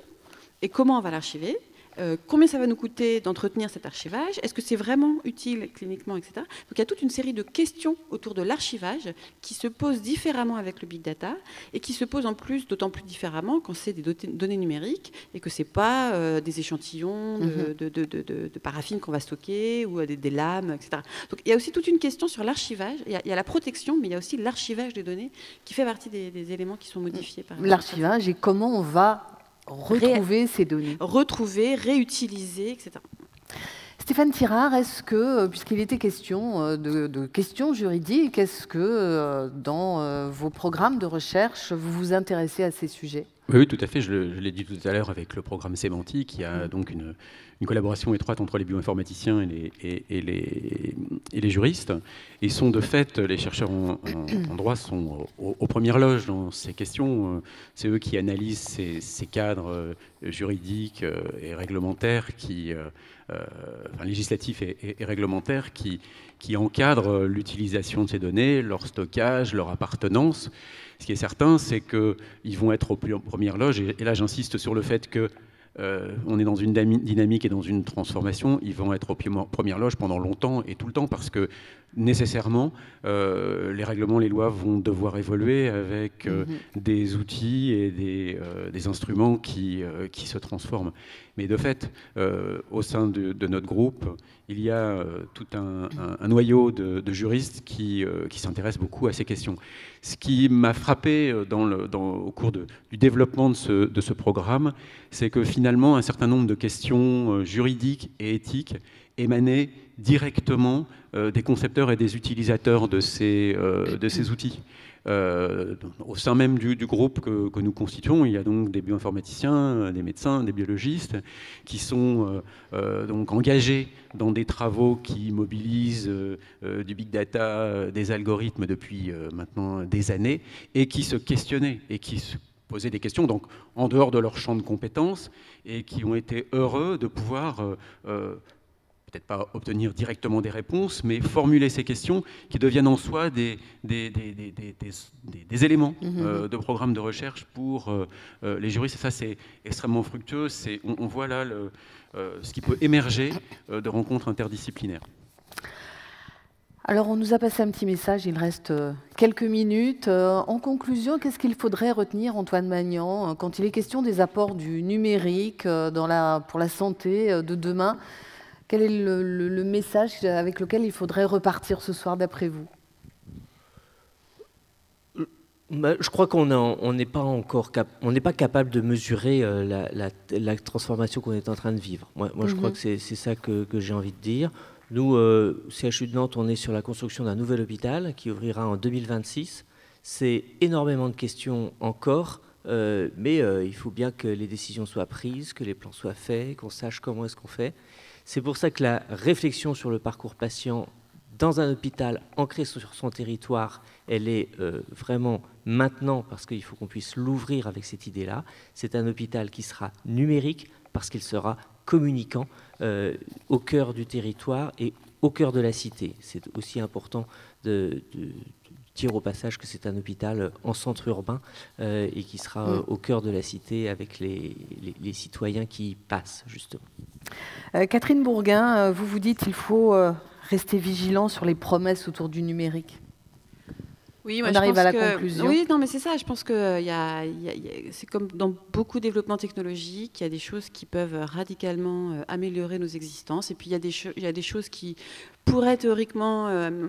Et comment on va l'archiver? Euh, combien ça va nous coûter d'entretenir cet archivage? Est-ce que c'est vraiment utile cliniquement, etc. Donc il y a toute une série de questions autour de l'archivage qui se posent différemment avec le big data et qui se posent en plus d'autant plus différemment quand c'est des données numériques et que c'est pas euh, des échantillons de, mm-hmm. paraffine qu'on va stocker ou des, lames, etc. Donc il y a aussi toute une question sur l'archivage. Il, y, a la protection, mais il y a aussi l'archivage des données qui fait partie des, éléments qui sont modifiés par l'archivage et comment on va retrouver ces données. Retrouver, réutiliser, etc. Stéphane Tirard, est-ce que, euh, puisqu'il était question euh, de, questions juridiques, est-ce que euh, dans vos programmes de recherche, vous vous intéressez à ces sujets? Oui, tout à fait. Je l'ai dit tout à l'heure avec le programme sémantique. Il y a donc une, collaboration étroite entre les bioinformaticiens et les, juristes. Et sont de fait, les chercheurs en, droit sont aux, premières loges dans ces questions. C'est eux qui analysent ces, cadres juridiques et réglementaires, qui, législatifs et, réglementaires, qui, qui encadrent l'utilisation de ces données, leur stockage, leur appartenance. Ce qui est certain, c'est qu'ils vont être aux premières loges, et, là j'insiste sur le fait que euh, on est dans une dynamique et dans une transformation, ils vont être aux premières loges pendant longtemps et tout le temps parce que nécessairement, euh, les règlements, les lois vont devoir évoluer avec euh, mhm. des outils et des, instruments qui, qui, se transforment. Mais de fait, au sein de, notre groupe, il y a tout un, noyau de, juristes qui, qui s'intéressent beaucoup à ces questions. Ce qui m'a frappé euh, au cours du développement de ce, programme, c'est que finalement, un certain nombre de questions euh, juridiques et éthiques émanaient directement euh, des concepteurs et des utilisateurs de ces outils. Euh, au sein même du, groupe que, nous constituons, il y a donc des bioinformaticiens, des médecins, des biologistes qui sont euh, euh, donc engagés dans des travaux qui mobilisent du big data, des algorithmes depuis maintenant des années et qui se questionnaient et qui se posaient des questions donc en dehors de leur champ de compétences et qui ont été heureux de pouvoir peut-être pas obtenir directement des réponses, mais formuler ces questions qui deviennent en soi des, des, des, éléments mhm. euh, de programme de recherche pour euh, euh, les juristes. Et ça, c'est extrêmement fructueux. On, on, voit là le, ce qui peut émerger de rencontres interdisciplinaires. Alors, on nous a passé un petit message, il reste quelques minutes. En conclusion, qu'est-ce qu'il faudrait retenir, Antoine Magnan, quand il est question des apports du numérique dans la, pour la santé de demain? Quel est le, message avec lequel il faudrait repartir ce soir, d'après vous? Bah, je crois qu'on n'est pas encore on n'est pas capable de mesurer euh, la, transformation qu'on est en train de vivre. Moi, je crois mhm. que c'est ça que, j'ai envie de dire. Nous, euh, CHU de Nantes, on est sur la construction d'un nouvel hôpital qui ouvrira en 2026. C'est énormément de questions encore, euh, mais il faut bien que les décisions soient prises, que les plans soient faits, qu'on sache comment est-ce qu'on fait. C'est pour ça que la réflexion sur le parcours patient dans un hôpital ancré sur son territoire, elle est euh, vraiment maintenant parce qu'il faut qu'on puisse l'ouvrir avec cette idée-là. C'est un hôpital qui sera numérique parce qu'il sera communicant euh, au cœur du territoire et au cœur de la cité. C'est aussi important de, dire au passage que c'est un hôpital en centre urbain euh, et qui sera mm. au cœur de la cité avec les, les citoyens qui y passent, justement. Euh, Catherine Bourguin, euh, vous vous dites qu'il faut euh, rester vigilant sur les promesses autour du numérique. Oui, On arrive à la conclusion. Oui, non, mais c'est ça. Je pense que c'est comme dans beaucoup de développements technologiques, il y a des choses qui peuvent radicalement améliorer nos existences, et puis il y a des, il y a des choses qui pourraient théoriquement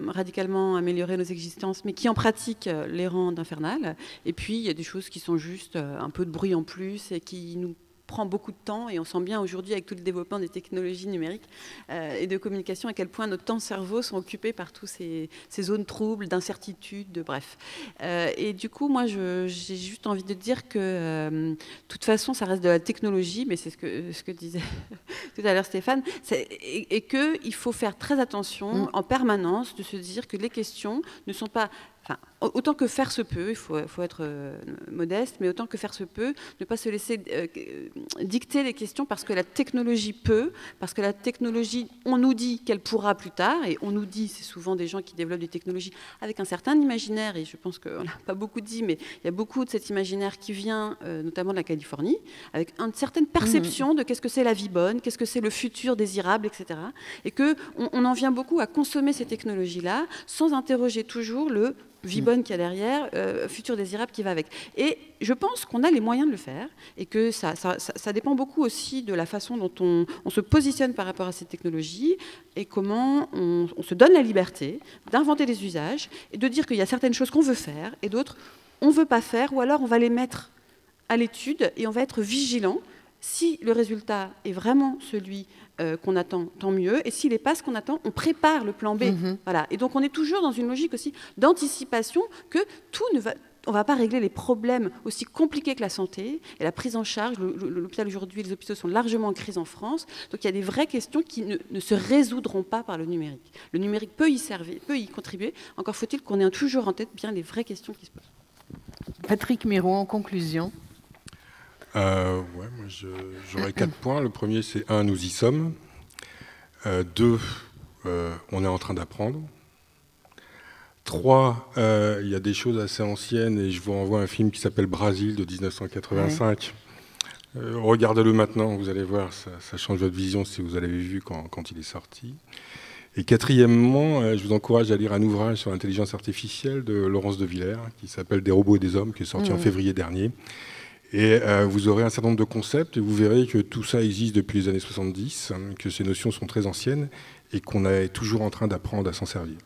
radicalement améliorer nos existences, mais qui en pratique les rendent infernales. Et puis il y a des choses qui sont juste un peu de bruit en plus et qui nous prend beaucoup de temps et on sent bien aujourd'hui avec tout le développement des technologies numériques et de communication à quel point nos temps cerveaux sont occupés par tous ces, zones troubles, d'incertitude, de bref. et du coup, moi, j'ai juste envie de dire que, de toute façon, ça reste de la technologie, mais c'est ce que, ce que disait *laughs* tout à l'heure Stéphane, et, et qu'il faut faire très attention mm. en permanence de se dire que les questions ne sont pas autant que faire se peut, il faut, être euh, modeste, mais autant que faire se peut, ne pas se laisser euh, dicter les questions parce que la technologie peut, parce que la technologie, on nous dit qu'elle pourra plus tard, et on nous dit, c'est souvent des gens qui développent des technologies avec un certain imaginaire, et je pense qu'on n'a pas beaucoup dit, mais il y a beaucoup de cet imaginaire qui vient euh, notamment de la Californie, avec une certaine perception mmh. de qu'est-ce que c'est la vie bonne, qu'est-ce que c'est le futur désirable, etc. Et qu'on on en vient beaucoup à consommer ces technologies-là sans interroger toujours le vie bonne qu'il y a derrière, euh, futur désirable qui va avec. Et je pense qu'on a les moyens de le faire et que ça, ça, dépend beaucoup aussi de la façon dont on, se positionne par rapport à ces technologies et comment on, se donne la liberté d'inventer des usages et de dire qu'il y a certaines choses qu'on veut faire et d'autres on ne veut pas faire ou alors on va les mettre à l'étude et on va être vigilant si le résultat est vraiment celui euh, qu'on attend, tant mieux. Et s'il n'est pas ce qu'on attend, on prépare le plan B. Mhm. Voilà. Et donc on est toujours dans une logique aussi d'anticipation que tout ne va, on ne va pas régler les problèmes aussi compliqués que la santé et la prise en charge. L'hôpital aujourd'hui, les hôpitaux sont largement en crise en France. Donc il y a des vraies questions qui ne, se résoudront pas par le numérique. Le numérique peut y servir, peut y contribuer. Encore faut-il qu'on ait toujours en tête bien les vraies questions qui se posent. Patrick Miron, en conclusion. Euh, ouais, moi j'aurais quatre *clears throat* points. Le premier, c'est un, nous y sommes. Euh, deux, euh, on est en train d'apprendre. Trois, il y a des choses assez anciennes et je vous renvoie un film qui s'appelle Brasil de 1985. Regardez-le maintenant, vous allez voir, ça, change votre vision si vous l'avez vu quand, quand, il est sorti. Et quatrièmement, je vous encourage à lire un ouvrage sur l'intelligence artificielle de Laurence de Villers qui s'appelle Des robots et des hommes, qui est sorti en février dernier et euh, vous aurez un certain nombre de concepts et vous verrez que tout ça existe depuis les années 70, hein, que ces notions sont très anciennes et qu'on est toujours en train d'apprendre à s'en servir.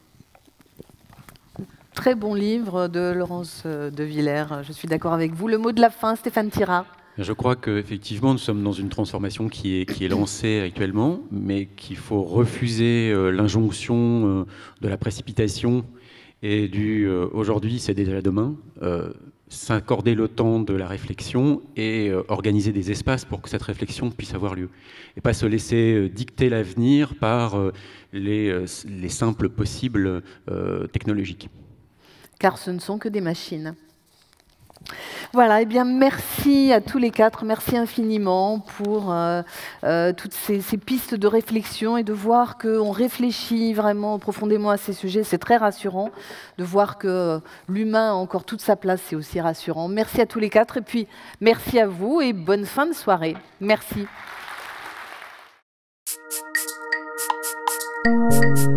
Très bon livre de Laurence euh, de Villers, je suis d'accord avec vous. Le mot de la fin, Stéphane Tira. Je crois qu'effectivement, nous sommes dans une transformation qui est, qui est lancée actuellement, mais qu'il faut refuser euh, l'injonction de la précipitation et du aujourd'hui, c'est déjà demain s'accorder le temps de la réflexion et euh, organiser des espaces pour que cette réflexion puisse avoir lieu. Et pas se laisser euh, dicter l'avenir par euh, les, les, simples possibles technologiques. Car ce ne sont que des machines. Voilà, et eh bien merci à tous les quatre, merci infiniment pour euh, euh, toutes ces, pistes de réflexion et de voir qu'on réfléchit vraiment profondément à ces sujets. C'est très rassurant de voir que l'humain a encore toute sa place, c'est aussi rassurant. Merci à tous les quatre et puis merci à vous et bonne fin de soirée. Merci. Merci.